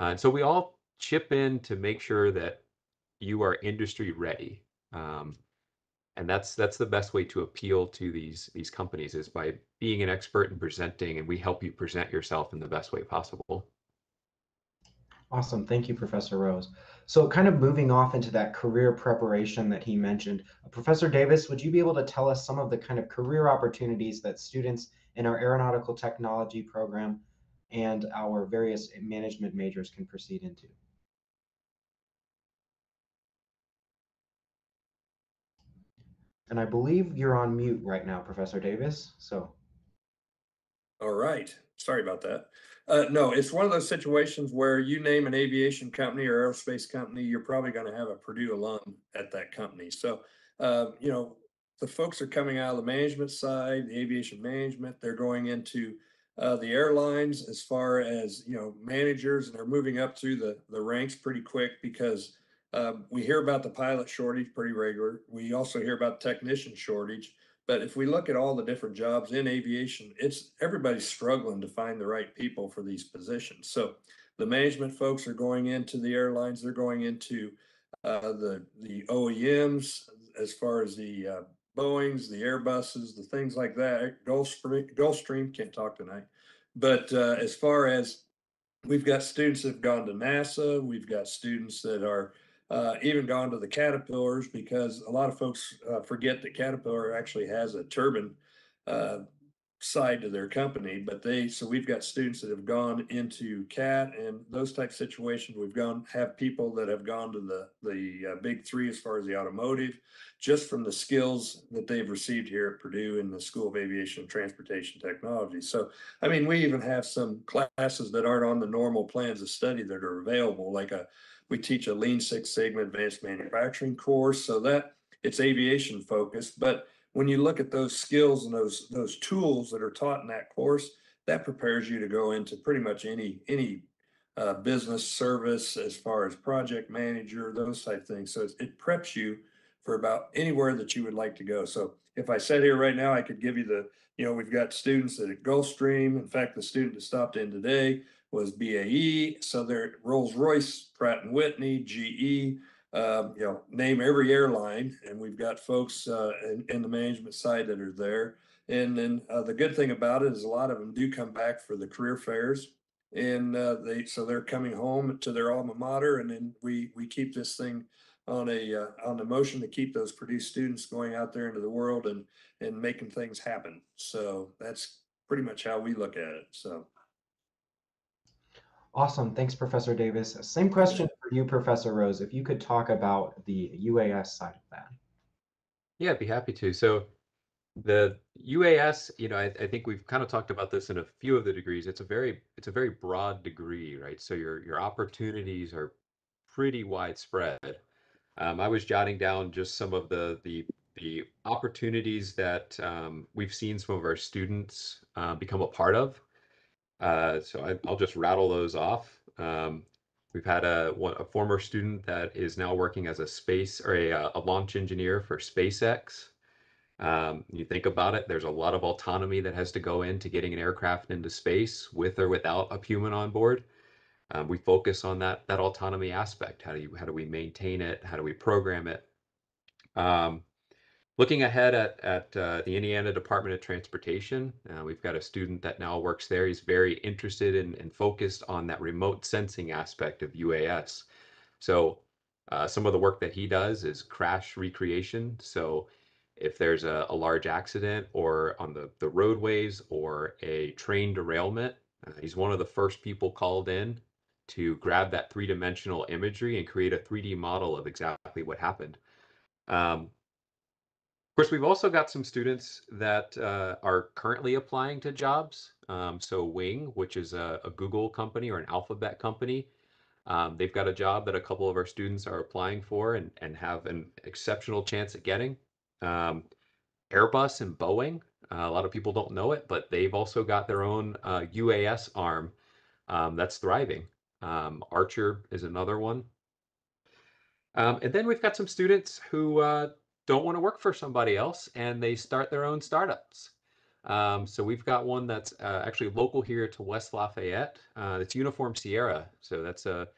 Uh, and so we all chip in to make sure that you are industry ready. Um, and that's that's the best way to appeal to these these companies is by being an expert and presenting, and we help you present yourself in the best way possible. Awesome. Thank you, Professor Rose. So kind of moving off into that career preparation that he mentioned, uh, Professor Davis, would you be able to tell us some of the kind of career opportunities that students in our aeronautical technology program and our various management majors can proceed into? And I believe you're on mute right now, Professor Davis. So. All right. Sorry about that. Uh, no, it's one of those situations where you name an aviation company or aerospace company, you're probably going to have a Purdue alum at that company. So, uh, you know, the folks are coming out of the management side, the aviation management, they're going into uh, the airlines as far as, you know, managers, and they're moving up through the, the ranks pretty quick because um, we hear about the pilot shortage pretty regular. We also hear about technician shortage. But if we look at all the different jobs in aviation, it's everybody's struggling to find the right people for these positions. So the management folks are going into the airlines, they're going into uh, the the OEMs as far as the uh, Boeing's, the Airbuses, the things like that. Gulfstream, Gulfstream can't talk tonight, but uh, as far as we've got students that have gone to NASA, we've got students that are uh, even gone to the Caterpillars because a lot of folks uh, forget that Caterpillar actually has a turbine uh, side to their company. But they, so we've got students that have gone into CAT and those type situations. We've gone have people that have gone to the the uh, big three as far as the automotive, just from the skills that they've received here at Purdue in the School of Aviation and Transportation Technology. So, I mean, we even have some classes that aren't on the normal plans of study that are available, like a we teach a Lean Six Sigma advanced manufacturing course, so that it's aviation focused. But when you look at those skills and those those tools that are taught in that course, that prepares you to go into pretty much any any uh, business service as far as project manager, those type things. So it preps you for about anywhere that you would like to go. So if I sat here right now, I could give you the, you know, we've got students that at Gulfstream. In fact, the student that stopped in today was BAE. So they're Rolls Royce, Pratt and Whitney, GE, um, you know, name every airline. And we've got folks uh, in, in, the management side that are there. And then uh, the good thing about it is a lot of them do come back for the career fairs. And uh, they so they're coming home to their alma mater, and then we we keep this thing on a uh, on the motion to keep those Purdue students going out there into the world and and making things happen. So that's pretty much how we look at it. So. Awesome. Thanks, Professor Davis. Same question for you, Professor Rose. If you could talk about the UAS side of that. Yeah, I'd be happy to. So the UAS, you know, I, I, think we've kind of talked about this in a few of the degrees. It's a very, it's a very broad degree, right? So your your opportunities are pretty widespread. Um, I was jotting down just some of the the the opportunities that um, we've seen some of our students uh, become a part of. Uh, so I, will just rattle those off. Um, we've had a, a, former student that is now working as a space or a, a launch engineer for SpaceX. Um, you think about it, there's a lot of autonomy that has to go into getting an aircraft into space with or without a human on board. Um, we focus on that that autonomy aspect. How do you how do we maintain it? How do we program it? Um, looking ahead at at uh, the Indiana Department of Transportation, uh, we've got a student that now works there. He's very interested in, and focused on that remote sensing aspect of UAS. So uh, some of the work that he does is crash recreation. So if there's a, a large accident or on the, the roadways or a train derailment, uh, he's one of the first people called in to grab that three-dimensional imagery and create a 3D model of exactly what happened. Um, of course, we've also got some students that uh, are currently applying to jobs. Um, so Wing, which is a, a, Google company or an Alphabet company, um, they've got a job that a couple of our students are applying for and, and have an exceptional chance at getting. Um, Airbus and Boeing, uh, a lot of people don't know it, but they've also got their own uh, UAS arm um, that's thriving. Um, Archer is another one. Um, and then we've got some students who uh, don't want to work for somebody else and they start their own startups. Um, so we've got one that's uh, actually local here to West Lafayette. Uh, it's Uniform Sierra. So that's a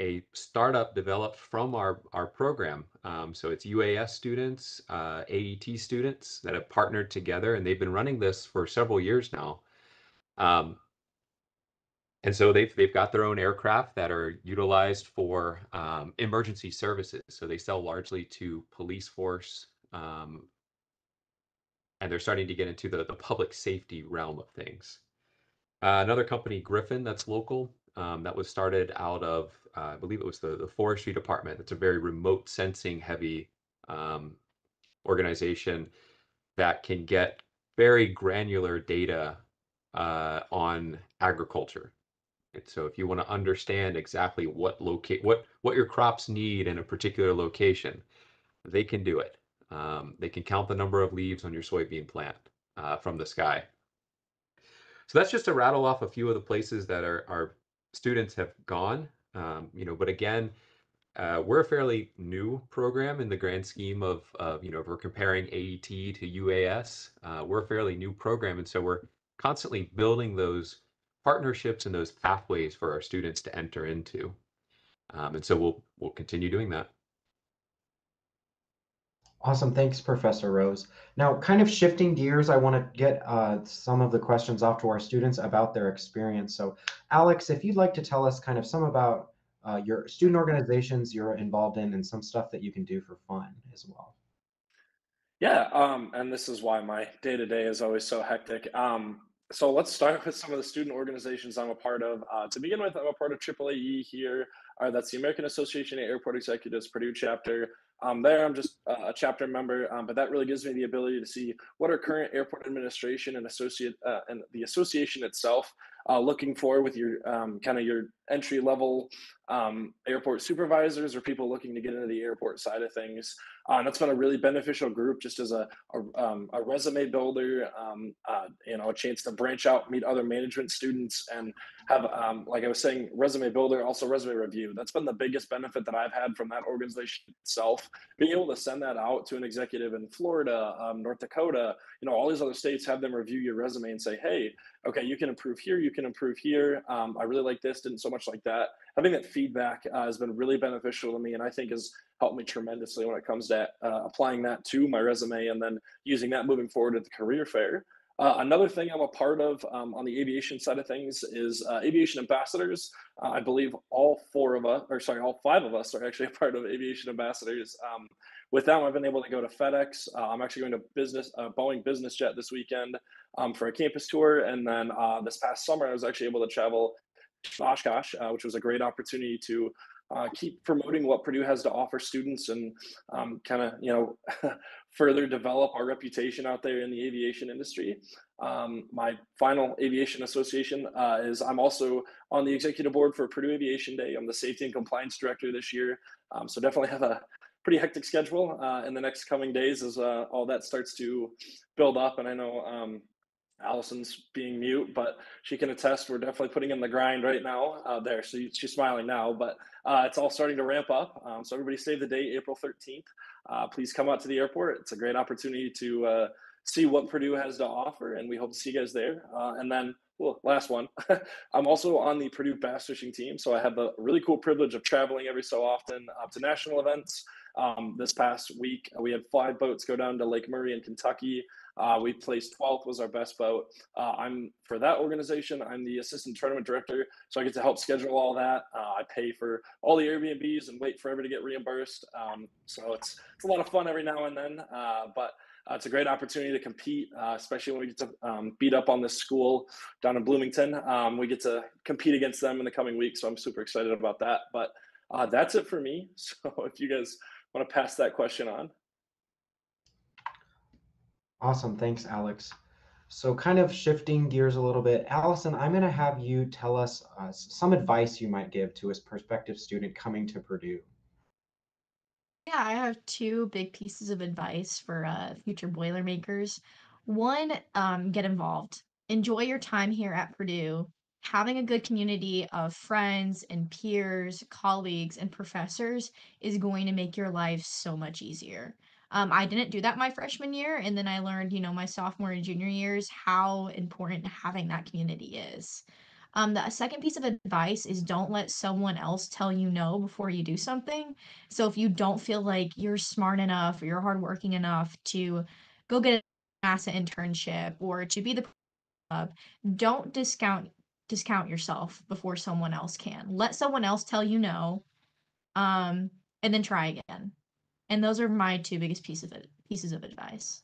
a startup developed from our our program. Um, so it's UAS students, uh, AET students that have partnered together, and they've been running this for several years now. Um, and so they've they've got their own aircraft that are utilized for um, emergency services. So they sell largely to police force, um, and they're starting to get into the the public safety realm of things. Uh, another company, Griffin, that's local, um, that was started out of uh, I believe it was the the forestry department. It's a very remote sensing heavy um, organization that can get very granular data uh, on agriculture so if you want to understand exactly what locate what what your crops need in a particular location, they can do it. Um, they can count the number of leaves on your soybean plant uh, from the sky. So that's just to rattle off a few of the places that our, our students have gone. Um, you know, but again, uh, we're a fairly new program in the grand scheme of, of you know, if we're comparing AET to UAS, uh, we're a fairly new program. And so we're constantly building those partnerships and those pathways for our students to enter into. Um, and so we'll we'll continue doing that. Awesome. Thanks, Professor Rose. Now, kind of shifting gears, I want to get uh, some of the questions off to our students about their experience. So, Alex, if you'd like to tell us kind of some about uh, your student organizations you're involved in and some stuff that you can do for fun as well. Yeah, um, and this is why my day to day is always so hectic. Um, so let's start with some of the student organizations I'm a part of. Uh, to begin with, I'm a part of AAAE here. Uh, that's the American Association of Airport Executives Purdue chapter. Um, there, I'm just uh, a chapter member, um, but that really gives me the ability to see what our current airport administration and associate uh, and the association itself uh, looking for with your um, kind of your entry level um, airport supervisors or people looking to get into the airport side of things. Uh, that's been a really beneficial group just as a, a, um, a resume builder, um, uh, you know, a chance to branch out, meet other management students and have, um, like I was saying, resume builder, also resume review. That's been the biggest benefit that I've had from that organization itself. Being able to send that out to an executive in Florida, um, North Dakota, you know, all these other states have them review your resume and say, hey, okay, you can improve here, you can improve here. Um, I really like this, didn't so much like that. Having that feedback uh, has been really beneficial to me, and I think has helped me tremendously when it comes to uh, applying that to my resume and then using that moving forward at the career fair. Uh, another thing I'm a part of um, on the aviation side of things is uh, aviation ambassadors. Uh, I believe all four of us, or sorry, all five of us are actually a part of aviation ambassadors. Um, with them, I've been able to go to FedEx. Uh, I'm actually going to business uh, Boeing Business Jet this weekend um, for a campus tour, and then uh, this past summer, I was actually able to travel to Oshkosh, which was a great opportunity to uh, keep promoting what Purdue has to offer students and um, kind of, you know, further develop our reputation out there in the aviation industry. Um, my final aviation association uh, is I'm also on the executive board for Purdue Aviation Day. I'm the safety and compliance director this year. Um, so definitely have a pretty hectic schedule uh, in the next coming days as uh, all that starts to build up. And I know um, Allison's being mute, but she can attest we're definitely putting in the grind right now uh, there. So she's smiling now, but uh, it's all starting to ramp up. Um, so everybody save the date, April 13th. Uh, please come out to the airport. It's a great opportunity to uh, see what Purdue has to offer, and we hope to see you guys there. Uh, and then, well, last one, I'm also on the Purdue bass fishing team, so I have the really cool privilege of traveling every so often up to national events. Um, this past week, we had five boats go down to Lake Murray in Kentucky. Uh, we placed 12th was our best boat. Uh, I'm for that organization. I'm the assistant tournament director, so I get to help schedule all that. Uh, I pay for all the Airbnbs and wait forever to get reimbursed. Um, so it's it's a lot of fun every now and then, uh, but. Uh, it's a great opportunity to compete, uh, especially when we get to um, beat up on this school down in Bloomington. Um, we get to compete against them in the coming weeks, so I'm super excited about that. But that's it for me. So if you guys want to pass that question on. Awesome. Thanks, Alex. So kind of shifting gears a little bit, Allison, I'm going to have you tell us uh, some advice you might give to a prospective student coming to Purdue. Yeah, I have two big pieces of advice for uh, future Boilermakers. One, um, get involved. Enjoy your time here at Purdue. Having a good community of friends and peers, colleagues, and professors is going to make your life so much easier. Um, I didn't do that my freshman year, and then I learned, you know, my sophomore and junior years how important having that community is. Um, the second piece of advice is don't let someone else tell you no before you do something. So if you don't feel like you're smart enough or you're hardworking enough to go get a NASA internship or to be the club, don't discount discount yourself before someone else can. Let someone else tell you no, um, and then try again. And those are my two biggest pieces of pieces of advice.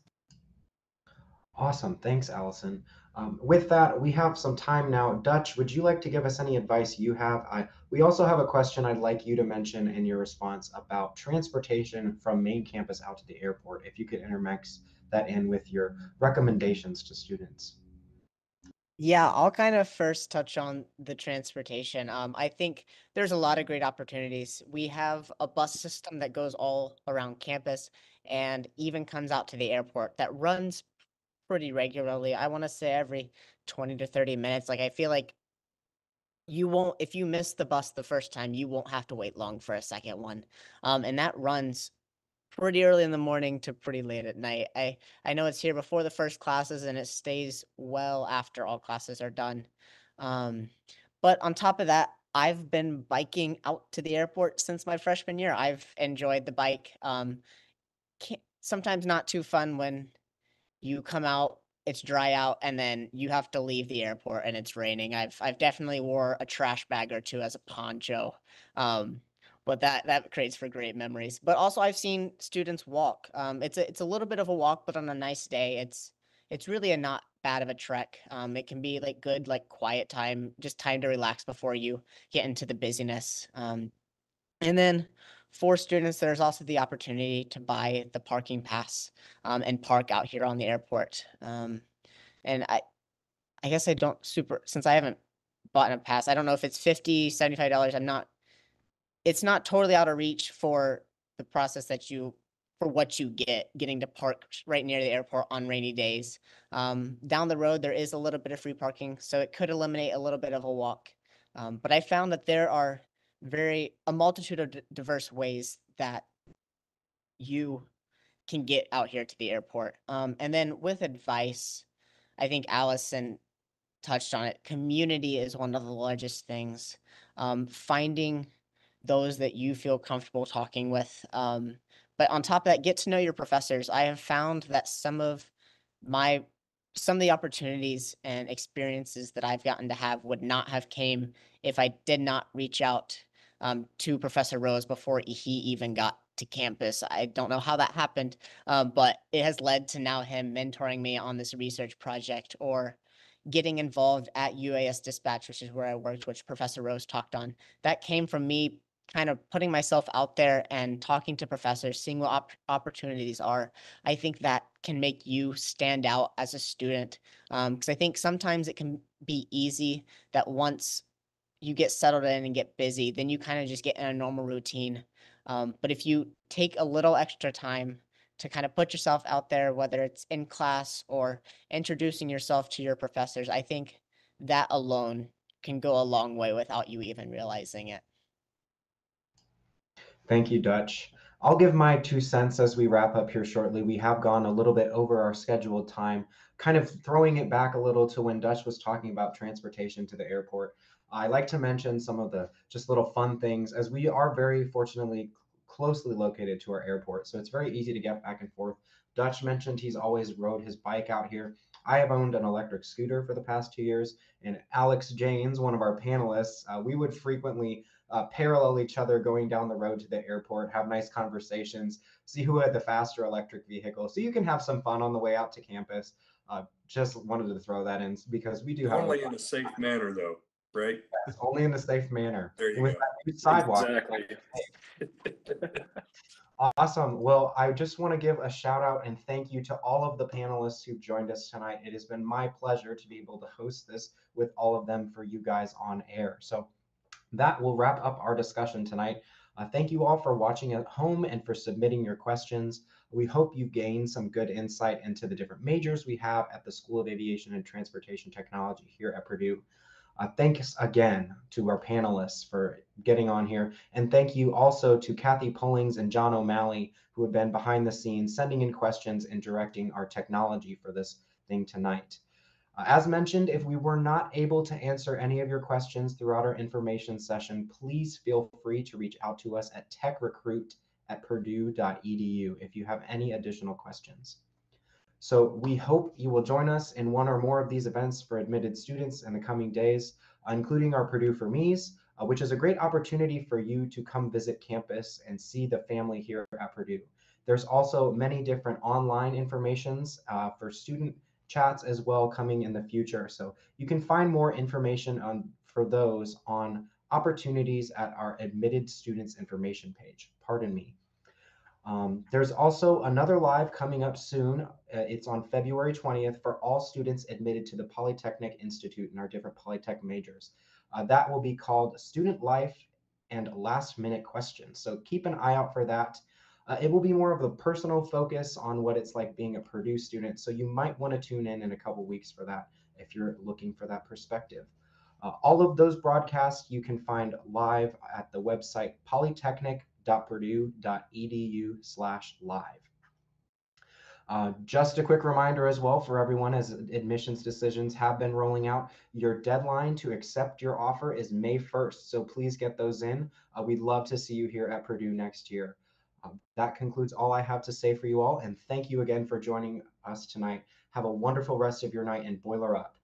Awesome. Thanks, Allison. Um, with that, we have some time now. Dutch, would you like to give us any advice you have? I, we also have a question I'd like you to mention in your response about transportation from main campus out to the airport. If you could intermix that in with your recommendations to students. Yeah, I'll kind of first touch on the transportation. Um, I think there's a lot of great opportunities. We have a bus system that goes all around campus and even comes out to the airport that runs pretty regularly. I want to say every 20 to 30 minutes. Like I feel like you won't if you miss the bus the first time, you won't have to wait long for a second one. Um, and that runs pretty early in the morning to pretty late at night. I I know it's here before the first classes and it stays well after all classes are done. Um, but on top of that, I've been biking out to the airport since my freshman year. I've enjoyed the bike. Um, sometimes not too fun when you come out, it's dry out, and then you have to leave the airport and it's raining. I've I've definitely wore a trash bag or two as a poncho. Um, but that that creates for great memories. But also, I've seen students walk. Um, it's a it's a little bit of a walk, but on a nice day, it's it's really a not bad of a trek. Um, it can be like good, like quiet time, just time to relax before you get into the busyness. Um, and then for students, there's also the opportunity to buy the parking pass um, and park out here on the airport. Um, and I, I guess I don't super since I haven't bought a pass. I don't know if it's 50 $75. I'm not it's not totally out of reach for the process that you for what you get getting to park right near the airport on rainy days. Um, down the road, there is a little bit of free parking, so it could eliminate a little bit of a walk. Um, but I found that there are very a multitude of d- diverse ways that you can get out here to the airport. Um, and then with advice, I think Allison touched on it. Community is one of the largest things. Um, finding those that you feel comfortable talking with. Um, but on top of that, get to know your professors. I have found that some of my some of the opportunities and experiences that I've gotten to have would not have came if I did not reach out um, to Professor Rose before he even got to campus. I don't know how that happened, um, but it has led to now him mentoring me on this research project or getting involved at UAS Dispatch, which is where I worked, which Professor Rose talked on. That came from me kind of putting myself out there and talking to professors, seeing what op- opportunities are, I think that can make you stand out as a student. Because um, I think sometimes it can be easy that once you get settled in and get busy, then you kind of just get in a normal routine. Um, but if you take a little extra time to kind of put yourself out there, whether it's in class or introducing yourself to your professors, I think that alone can go a long way without you even realizing it. Thank you, Dutch. I'll give my two cents as we wrap up here shortly. We have gone a little bit over our scheduled time, kind of throwing it back a little to when Dutch was talking about transportation to the airport. I like to mention some of the just little fun things as we are very fortunately closely located to our airport. So it's very easy to get back and forth. Dutch mentioned he's always rode his bike out here. I have owned an electric scooter for the past two years. And Alex Jeynes, one of our panelists, uh, we would frequently uh, parallel each other going down the road to the airport, have nice conversations, see who had the faster electric vehicle. So you can have some fun on the way out to campus. Uh, just wanted to throw that in because we do have Only in a safe manner though, right? Yes, only in a safe manner. There you With go. that new sidewalk. Exactly. Awesome. Well, I just want to give a shout out and thank you to all of the panelists who've joined us tonight. It has been my pleasure to be able to host this with all of them for you guys on air. So that will wrap up our discussion tonight. Uh, thank you all for watching at home and for submitting your questions. We hope you gained some good insight into the different majors we have at the School of Aviation and Transportation Technology here at Purdue. Uh, thanks again to our panelists for getting on here. And thank you also to Kathy Pullings and John O'Malley, who have been behind the scenes, sending in questions and directing our technology for this thing tonight. Uh, as mentioned, if we were not able to answer any of your questions throughout our information session, please feel free to reach out to us at techrecruit at purdue.edu if you have any additional questions. So we hope you will join us in one or more of these events for admitted students in the coming days, uh, including our Purdue for Me's, uh, which is a great opportunity for you to come visit campus and see the family here at Purdue. There's also many different online informations uh, for student chats as well coming in the future. So you can find more information on for those on opportunities at our admitted students information page. Pardon me. Um, there's also another live coming up soon. Uh, it's on February 20th for all students admitted to the Polytechnic Institute in our different Polytech majors. Uh, that will be called Student Life and Last Minute Questions. So keep an eye out for that. Uh, it will be more of a personal focus on what it's like being a Purdue student. So you might want to tune in in a couple weeks for that if you're looking for that perspective. Uh, all of those broadcasts you can find live at the website polytechnic.purdue.edu slash live. Uh, just a quick reminder as well for everyone as admissions decisions have been rolling out, your deadline to accept your offer is May 1st. So please get those in. Uh, we'd love to see you here at Purdue next year. Um, that concludes all I have to say for you all. And thank you again for joining us tonight. Have a wonderful rest of your night and boiler up.